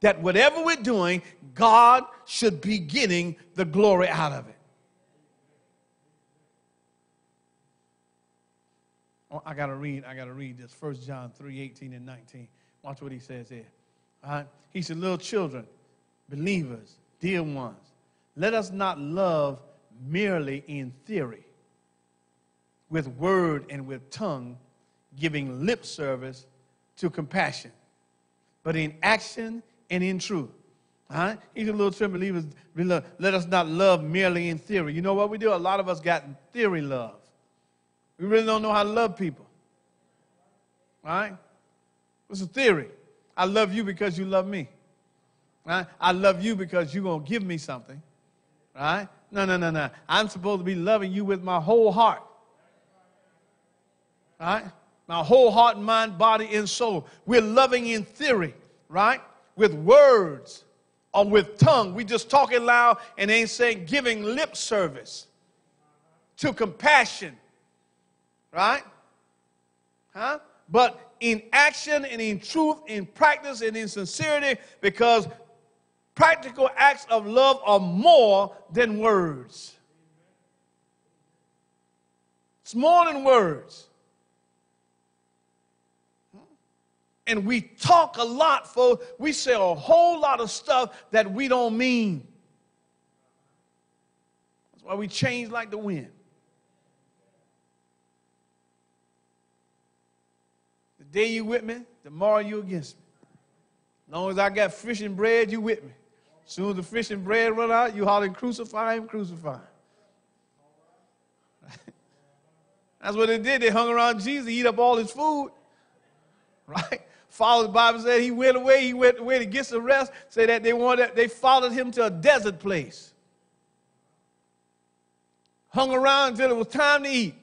That whatever we're doing, God should be getting the glory out of it. Oh, I gotta read, I gotta read this. 1 John 3, 18 and 19. Watch what he says here. All right? He said, Little children, believers, dear ones, let us not love merely in theory, with word and with tongue, giving lip service to compassion, but in action and in truth. Right? Even little true believers, let us not love merely in theory. You know what we do? A lot of us got theory love. We really don't know how to love people. Right? It's a theory. I love you because you love me. Right? I love you because you're going to give me something. Right? No, no, no, no. I'm supposed to be loving you with my whole heart. Right? My whole heart, mind, body, and soul. We're loving in theory, right? With words or with tongue. We just talking loud and ain't saying giving lip service to compassion, right? Huh? But in action and in truth, in practice and in sincerity, because practical acts of love are more than words. It's more than words. And we talk a lot, folks. We say a whole lot of stuff that we don't mean. That's why we change like the wind. The day you with me, tomorrow you against me. As long as I got fish and bread, you with me. As soon as the fish and bread run out, you hollering, crucify him, crucify him. [LAUGHS] That's what they did. They hung around Jesus, eat up all his food. [LAUGHS] Right? Followed, the Bible said he went away, he went away to get some rest, say that they wanted, they followed him to a desert place. Hung around until it was time to eat.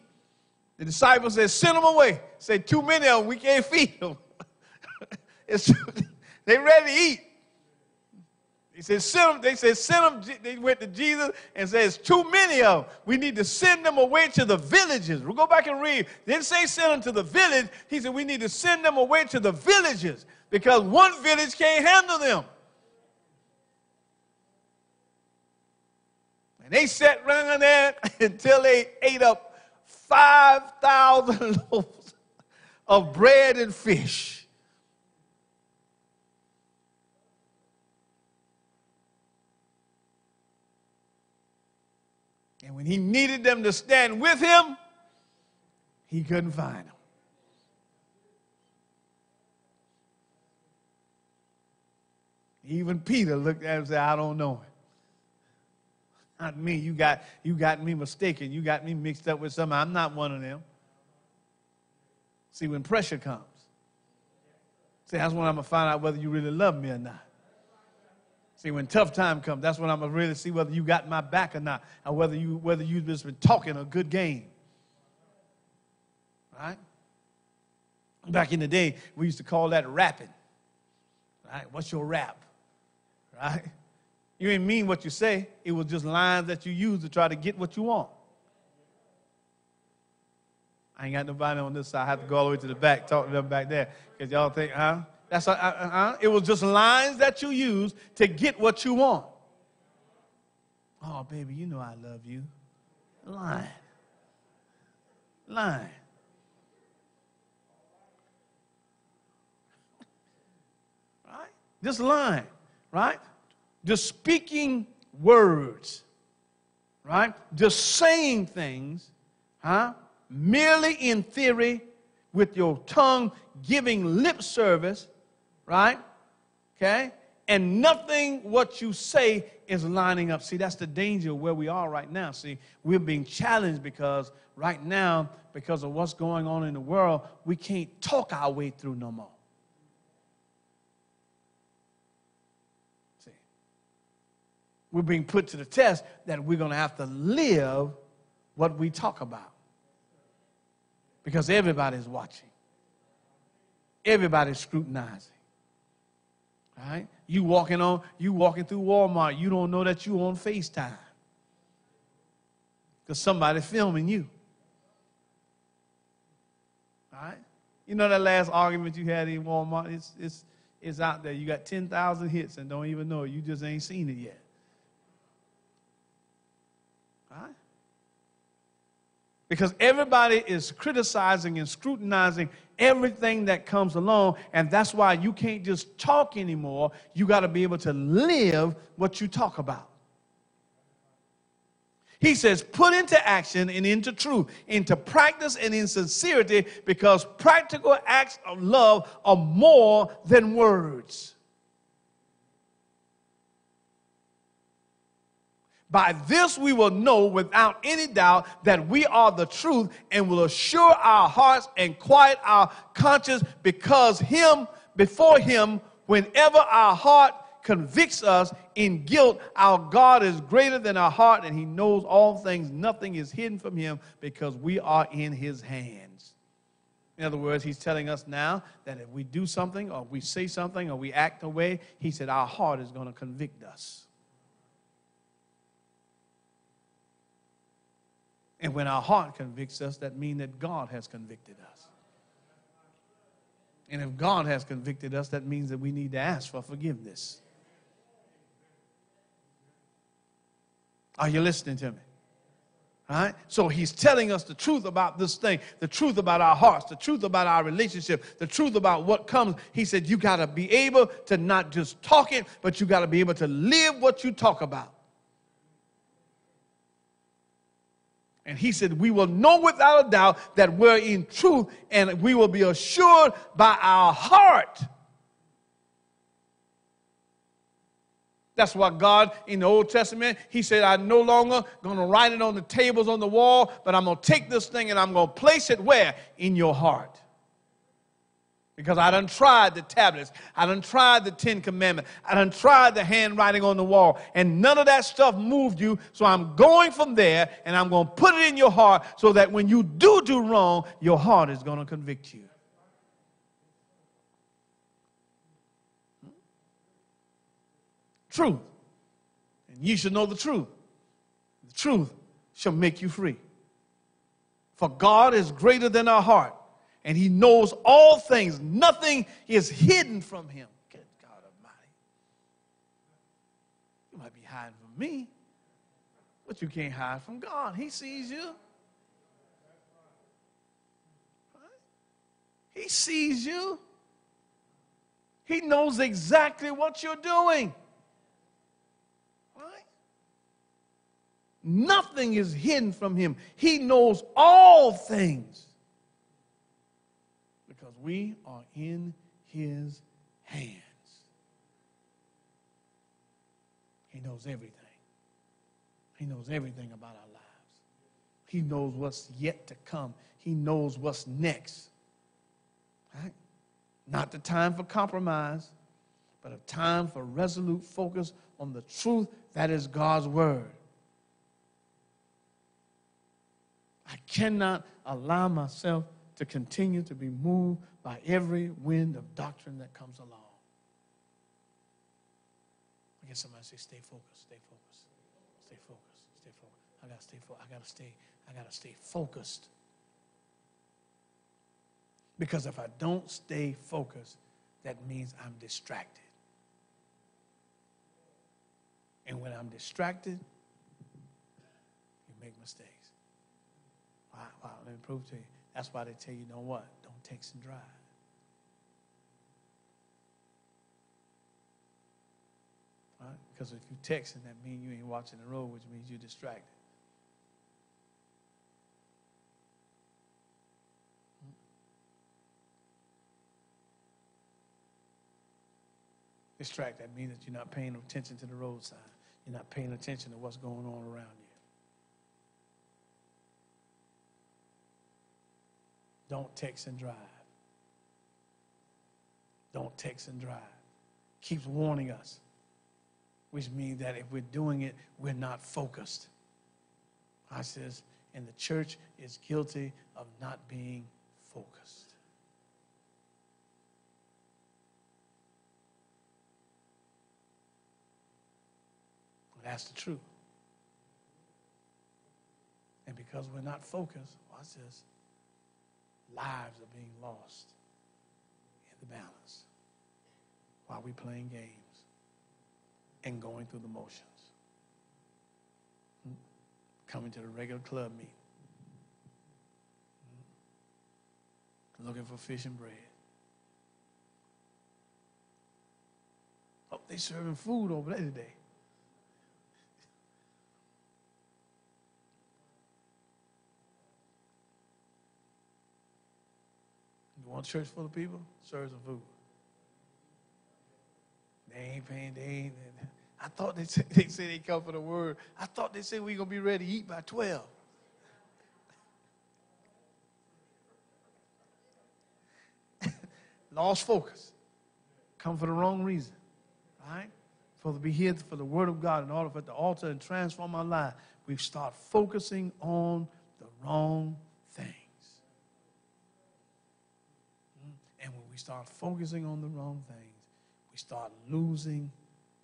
The disciples said, send them away. Say, too many of them, we can't [LAUGHS] feed them. [LAUGHS] they ready to eat. He said, send them, they said, send them, they went to Jesus and said, it's too many of them. We need to send them away to the villages. We'll go back and read. They didn't say send them to the village. He said, we need to send them away to the villages because one village can't handle them. And they sat around there [LAUGHS] until they ate up 5,000 [LAUGHS] loaves of bread and fish. And when he needed them to stand with him, he couldn't find them. Even Peter looked at him and said, I don't know him. Not me. You got, you got me mistaken. You got me mixed up with somebody. I'm not one of them. See, when pressure comes, see, that's when I'm going to find out whether you really love me or not. See, when tough time comes, that's when I'm gonna really see whether you got my back or not, and whether you whether you've just been talking a good game. Right? Back in the day, we used to call that rapping. Right? What's your rap? Right? You didn't mean what you say. It was just lines that you use to try to get what you want. I ain't got nobody on this side. I have to go all the way to the back, talk to them back there. Because y'all think, huh? That's a, uh, uh, it was just lines that you use to get what you want. Oh, baby, you know I love you. Line. Line. [LAUGHS] Right? Just line, right? Just speaking words, right? Just saying things, huh? Merely in theory, with your tongue giving lip service right? Okay? And nothing what you say is lining up. See, that's the danger where we are right now. See, we're being challenged because right now, because of what's going on in the world, we can't talk our way through no more. See, we're being put to the test that we're going to have to live what we talk about because everybody's watching, everybody's scrutinizing. Right? You walking on, you walking through Walmart, you don't know that you on FaceTime. Because somebody filming you. All right? You know that last argument you had in Walmart? It's, it's, it's out there. You got 10,000 hits and don't even know it. You just ain't seen it yet. All right? Because everybody is criticizing and scrutinizing everything that comes along, and that's why you can't just talk anymore. You got to be able to live what you talk about. He says, put into action and into truth, into practice and in sincerity, because practical acts of love are more than words. By this we will know without any doubt that we are the truth and will assure our hearts and quiet our conscience because him before him whenever our heart convicts us in guilt our God is greater than our heart and he knows all things nothing is hidden from him because we are in his hands In other words, he's telling us now that if we do something or we say something or we act a way, he said our heart is going to convict us. And when our heart convicts us, that means that God has convicted us. And if God has convicted us, that means that we need to ask for forgiveness. Are you listening to me? All right? So he's telling us the truth about this thing, the truth about our hearts, the truth about our relationship, the truth about what comes. He said, You got to be able to not just talk it, but you got to be able to live what you talk about. And he said, We will know without a doubt that we're in truth, and we will be assured by our heart That's why God in the Old Testament, He said, I'm no longer going to write it on the tables on the wall, but I'm going to take this thing and I'm going to place it where? In your heart. Because I done tried the tablets. I done tried the Ten Commandments. I done tried the handwriting on the wall. And none of that stuff moved you. So I'm going from there and I'm going to put it in your heart so that when you do do wrong, your heart is going to convict you. truth. And you shall know the truth. The truth shall make you free. For God is greater than our heart, and He knows all things. Nothing is hidden from Him. Good God Almighty. You might be hiding from me, but you can't hide from God. He sees you. He sees you. He knows exactly what you're doing. Nothing is hidden from him. He knows all things we are in his hands. He knows everything. He knows everything about our lives. He knows what's yet to come. He knows what's next. Right? Not the time for compromise, but a time for resolute focus on the truth that is God's word. I cannot allow myself to continue to be moved by every wind of doctrine that comes along. I guess somebody say, stay focused, stay focused, stay focused, stay focused. I gotta stay focused. I gotta stay, I gotta stay focused. Because if I don't stay focused, that means I'm distracted. And when I'm distracted, you make mistakes. Wow, wow, let me prove to you. That's why they tell you, you know what? Don't text and drive. Right? Because if you're texting, that means you ain't watching the road, which means you're distracted. Mm. Distract, that means that you're not paying attention to the roadside. You're not paying attention to what's going on around you. Don't text and drive. Don't text and drive. Keeps warning us, which means that if we're doing it, we're not focused. I says, and the church is guilty of not being focused. That's the truth. And because we're not focused, watch this lives are being lost in the balance while we're playing games and going through the motions. Hmm? Coming to the regular club meeting. Hmm? Looking for fish and bread. Oh, they serving food over there today. You want a church full of people? Serve some food. They ain't paying. They ain't. I thought they said they say they come for the word. I thought they said we're gonna be ready to eat by twelve. [LAUGHS] Lost focus. Come for the wrong reason. Right? For to be here for the word of God in order for it to alter and transform our life, we start focusing on the wrong things. Mm. And when we start focusing on the wrong things, we start losing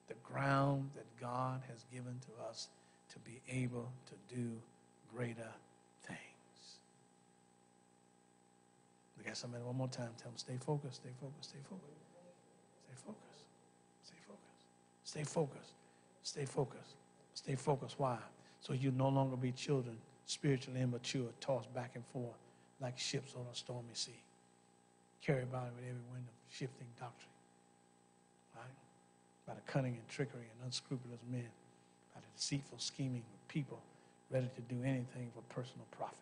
the ground that God has given to us to be able to do greater things. Look at somebody one more time. Tell them, stay focused, stay focused, stay focused. Stay focused. Stay focused. Stay focused. Stay focused. Stay focused. Why? So you no longer be children, spiritually immature, tossed back and forth like ships on a stormy sea, carried about with every wind of shifting doctrine. By the cunning and trickery and unscrupulous men, by the deceitful scheming of people ready to do anything for personal profit.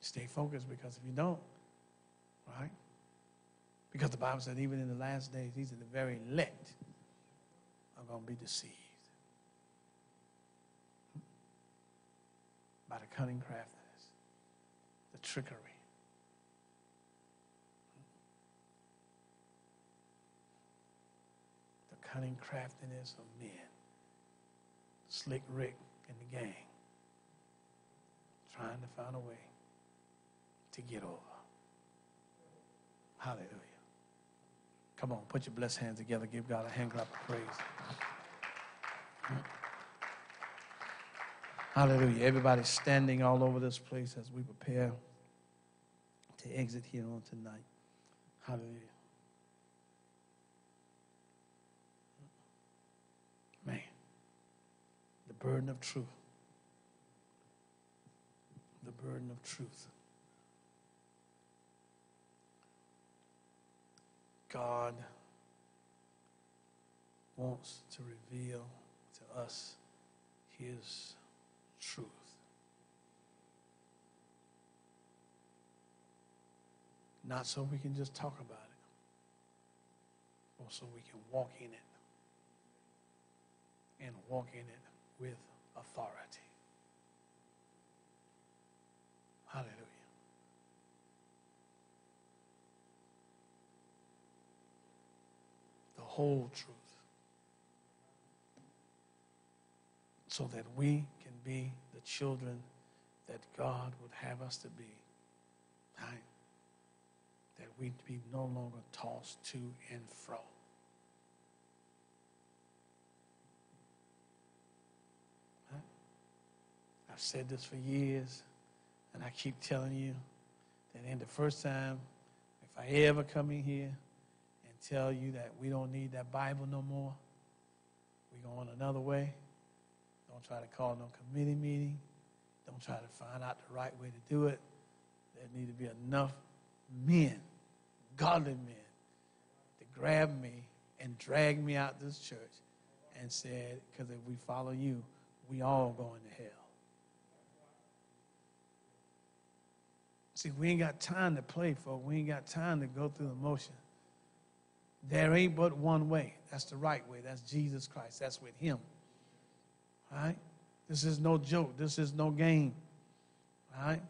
Stay focused because if you don't, right? Because the Bible said even in the last days, these are the very elect are going to be deceived by the cunning craftiness, the trickery. The cunning craftiness of men. Slick Rick and the gang trying to find a way to get over. Hallelujah. Come on, put your blessed hands together. Give God a hand clap of praise. [LAUGHS] Hallelujah. Everybody standing all over this place as we prepare to exit here on tonight. Hallelujah. Man, the burden of truth. The burden of truth. God wants to reveal to us his truth. Not so we can just talk about it, but so we can walk in it and walk in it with authority. Hallelujah. The whole truth so that we can be the children that God would have us to be. Right? That we'd be no longer tossed to and fro. I've said this for years, and I keep telling you that in the first time, if I ever come in here and tell you that we don't need that Bible no more. We're going another way. Don't try to call no committee meeting. Don't try to find out the right way to do it. There need to be enough men, godly men, to grab me and drag me out this church and said, because if we follow you, we all going to hell. See, we ain't got time to play for. We ain't got time to go through the motion. There ain't but one way. That's the right way. That's Jesus Christ. That's with Him. All right? This is no joke. This is no game. All right?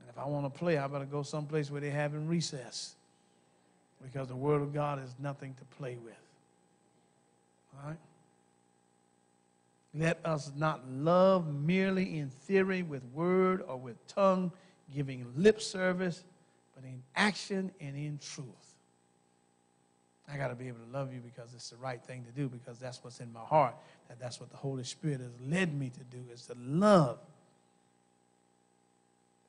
And if I want to play, I better go someplace where they're having recess. Because the Word of God is nothing to play with. All right? Let us not love merely in theory with word or with tongue, giving lip service, but in action and in truth. I got to be able to love you because it's the right thing to do, because that's what's in my heart. That that's what the Holy Spirit has led me to do, is to love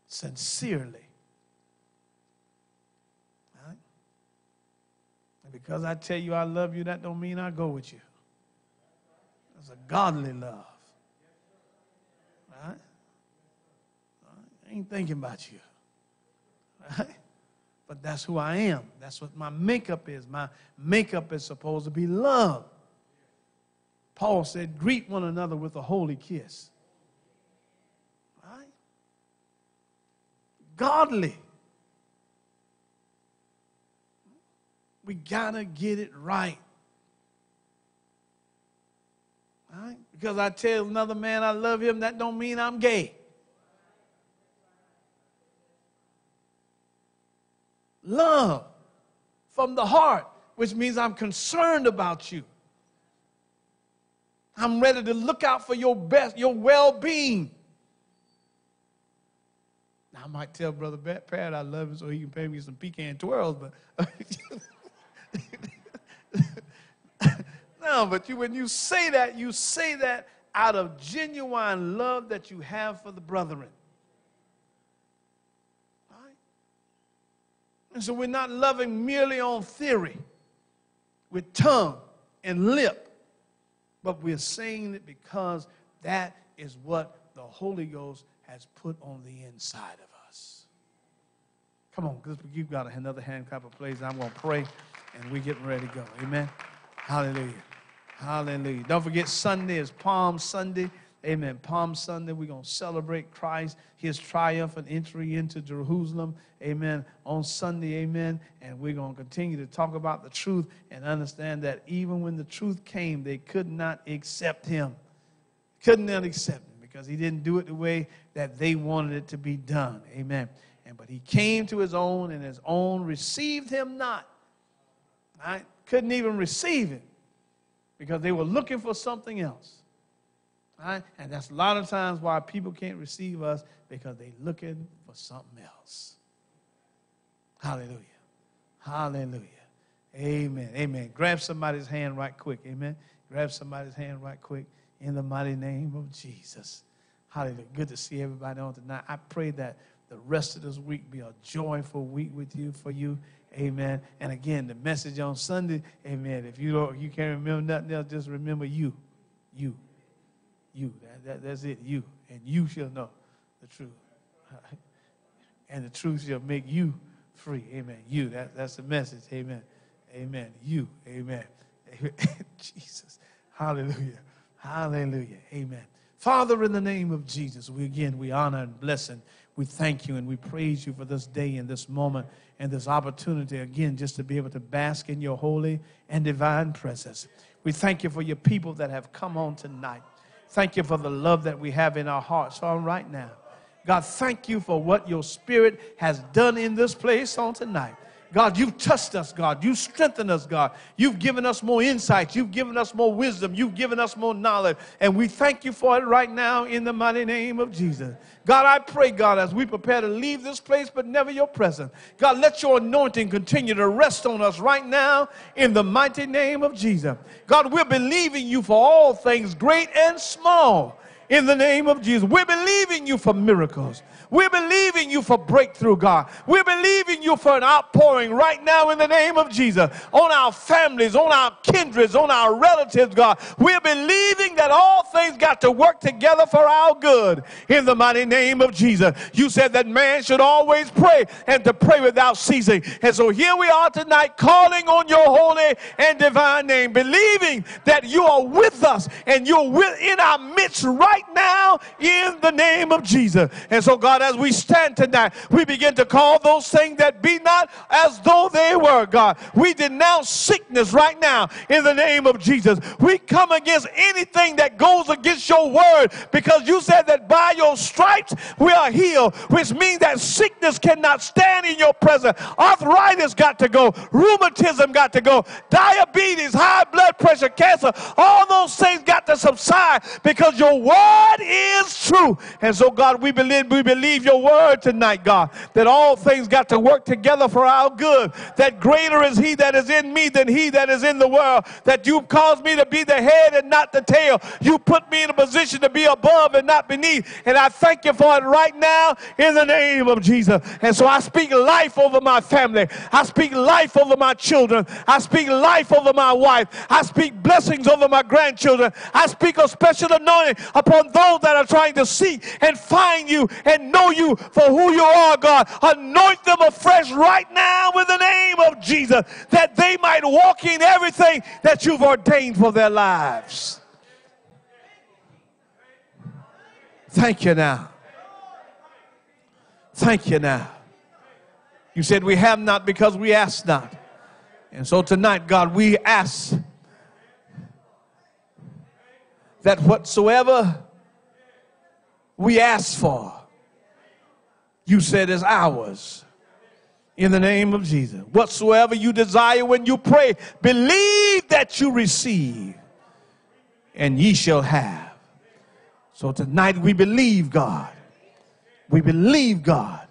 sincerely. Right? And because I tell you I love you, that don't mean I go with you. It's a godly love. Right? right? I ain't thinking about you. [LAUGHS] But that's who I am. That's what my makeup is. My makeup is supposed to be love. Paul said, greet one another with a holy kiss. Right? Godly. We got to get it right. Right? Because I tell another man I love him, that don't mean I'm gay. Love from the heart, which means I'm concerned about you. I'm ready to look out for your best, your well being. Now, I might tell Brother Pat I love him so he can pay me some pecan twirls, but [LAUGHS] no, but you, when you say that, you say that out of genuine love that you have for the brethren. Right? And so we're not loving merely on theory, with tongue and lip, but we're saying it because that is what the Holy Ghost has put on the inside of us. Come on, you've got another hand clap of praise. I'm going to pray and we're getting ready to go. Amen. Hallelujah. Hallelujah. Don't forget, Sunday is Palm Sunday. Amen. Palm Sunday, we're going to celebrate Christ, his triumphant entry into Jerusalem. Amen. On Sunday, amen. And we're going to continue to talk about the truth and understand that even when the truth came, they could not accept him. Could not accept him because he didn't do it the way that they wanted it to be done. Amen. And but he came to his own, and his own received him not. Right? Couldn't even receive him because they were looking for something else. Right? And that's a lot of times why people can't receive us because they're looking for something else. Hallelujah. Hallelujah. Amen. Amen. Grab somebody's hand right quick. Amen. Grab somebody's hand right quick in the mighty name of Jesus. Hallelujah. Good to see everybody on tonight. I pray that the rest of this week be a joyful week with you for you. Amen. And again, the message on Sunday, amen. If you don't you can't remember nothing else, just remember you. You. You. That, that, that's it. You. And you shall know the truth. [LAUGHS] And the truth shall make you free. Amen. You. That, that's the message. Amen. Amen. You. Amen. [LAUGHS] Jesus. Hallelujah. Hallelujah. Amen. Father, in the name of Jesus, we again we honor and bless and we thank you and we praise you for this day and this moment and this opportunity again just to be able to bask in your holy and divine presence. We thank you for your people that have come on tonight. Thank you for the love that we have in our hearts on right now. God, thank you for what your spirit has done in this place on tonight. God, you've touched us, God. You've strengthened us, God. You've given us more insight. You've given us more wisdom. You've given us more knowledge. And we thank you for it right now in the mighty name of Jesus. God, I pray, God, as we prepare to leave this place, but never your presence. God, let your anointing continue to rest on us right now in the mighty name of Jesus. God, we're believing you for all things, great and small, in the name of Jesus. We're believing you for miracles. We're believing you for breakthrough, God. We're believing you for an outpouring right now in the name of Jesus on our families, on our kindreds, on our relatives, God. We're believing that all things got to work together for our good in the mighty name of Jesus. You said that man should always pray and to pray without ceasing. And so here we are tonight calling on your holy and divine name, believing that you are with us and you're in our midst right now in the name of Jesus. And so, God, God, as we stand tonight, we begin to call those things that be not as though they were, God. We denounce sickness right now in the name of Jesus. We come against anything that goes against your word because you said that by your stripes we are healed, which means that sickness cannot stand in your presence. Arthritis got to go, rheumatism got to go, diabetes, high blood pressure, cancer, all those things got to subside because your word is true. And so, God, we believe, we believe believe your word tonight, God, that all things got to work together for our good. That greater is he that is in me than he that is in the world. That you've caused me to be the head and not the tail. You put me in a position to be above and not beneath. And I thank you for it right now in the name of Jesus. And so I speak life over my family. I speak life over my children. I speak life over my wife. I speak blessings over my grandchildren. I speak a special anointing upon those that are trying to seek and find you and know know you for who you are, God. Anoint them afresh right now in the name of Jesus that they might walk in everything that you've ordained for their lives. Thank you now. Thank you now. You said we have not because we ask not. And so tonight, God, we ask that whatsoever we ask for, you said is ours. In the name of Jesus. Whatsoever you desire when you pray, believe that you receive, and ye shall have. So tonight we believe God. We believe God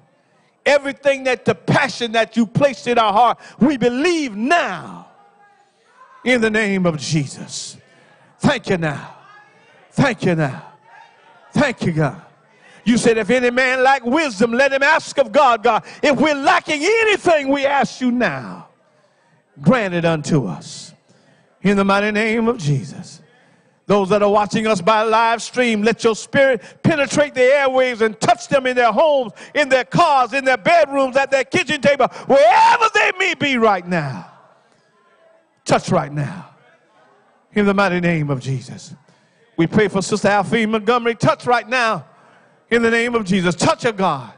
Everything that the passion that you placed in our heart, we believe now in the name of Jesus. Thank you now. Thank you now. Thank you, God. You said, if any man lack wisdom, let him ask of God. God, if we're lacking anything, we ask you now. Grant it unto us. In the mighty name of Jesus. Those that are watching us by live stream, let your spirit penetrate the airwaves and touch them in their homes, in their cars, in their bedrooms, at their kitchen table, wherever they may be right now. Touch right now. In the mighty name of Jesus. We pray for Sister Alfie Montgomery. Touch right now in the name of Jesus. Touch her, God.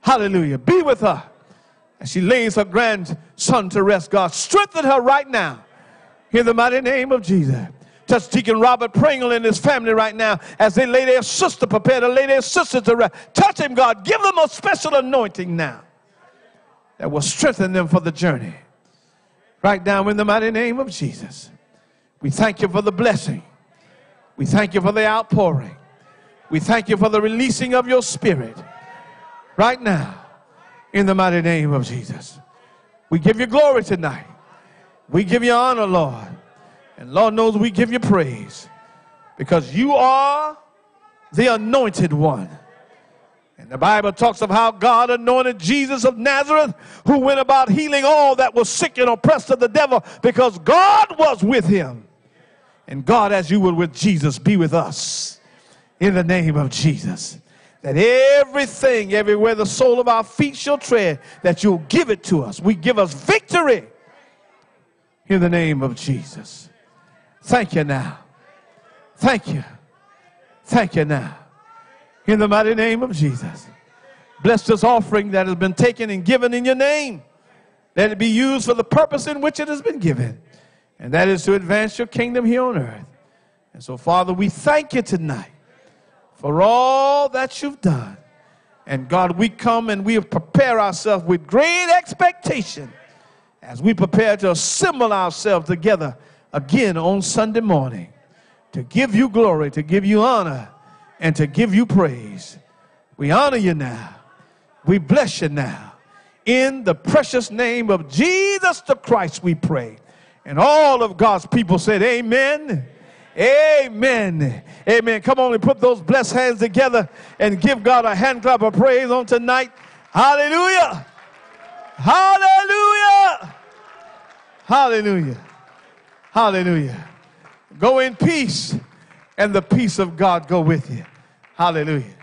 Hallelujah. Be with her as she lays her grandson to rest, God. Strengthen her right now in the mighty name of Jesus. Touch Deacon Robert Pringle and his family right now as they lay their sister, prepare to lay their sister to rest. Touch him, God. Give them a special anointing now that will strengthen them for the journey. Right now, in the mighty name of Jesus, we thank you for the blessing. We thank you for the outpouring. We thank you for the releasing of your spirit right now in the mighty name of Jesus. We give you glory tonight. We give you honor, Lord. And Lord knows we give you praise because you are the anointed one. And the Bible talks of how God anointed Jesus of Nazareth, who went about healing all that was sick and oppressed of the devil because God was with him. And God, as you were with Jesus, be with us in the name of Jesus. That everything, everywhere the sole of our feet shall tread, that you'll give it to us. We give us victory in the name of Jesus. Thank you now. Thank you. Thank you now. In the mighty name of Jesus. Bless this offering that has been taken and given in your name. Let it be used for the purpose in which it has been given. And that is to advance your kingdom here on earth. And so, Father, we thank you tonight for all that you've done. And God, we come and we prepare ourselves with great expectation as we prepare to assemble ourselves together again on Sunday morning to give you glory, to give you honor, and to give you praise. We honor you now. We bless you now. In the precious name of Jesus the Christ, we pray. And all of God's people said, Amen. Amen. Amen. Come on and put those blessed hands together and give God a hand clap of praise on tonight. Hallelujah. Hallelujah. Hallelujah. Hallelujah. Go in peace and the peace of God go with you. Hallelujah.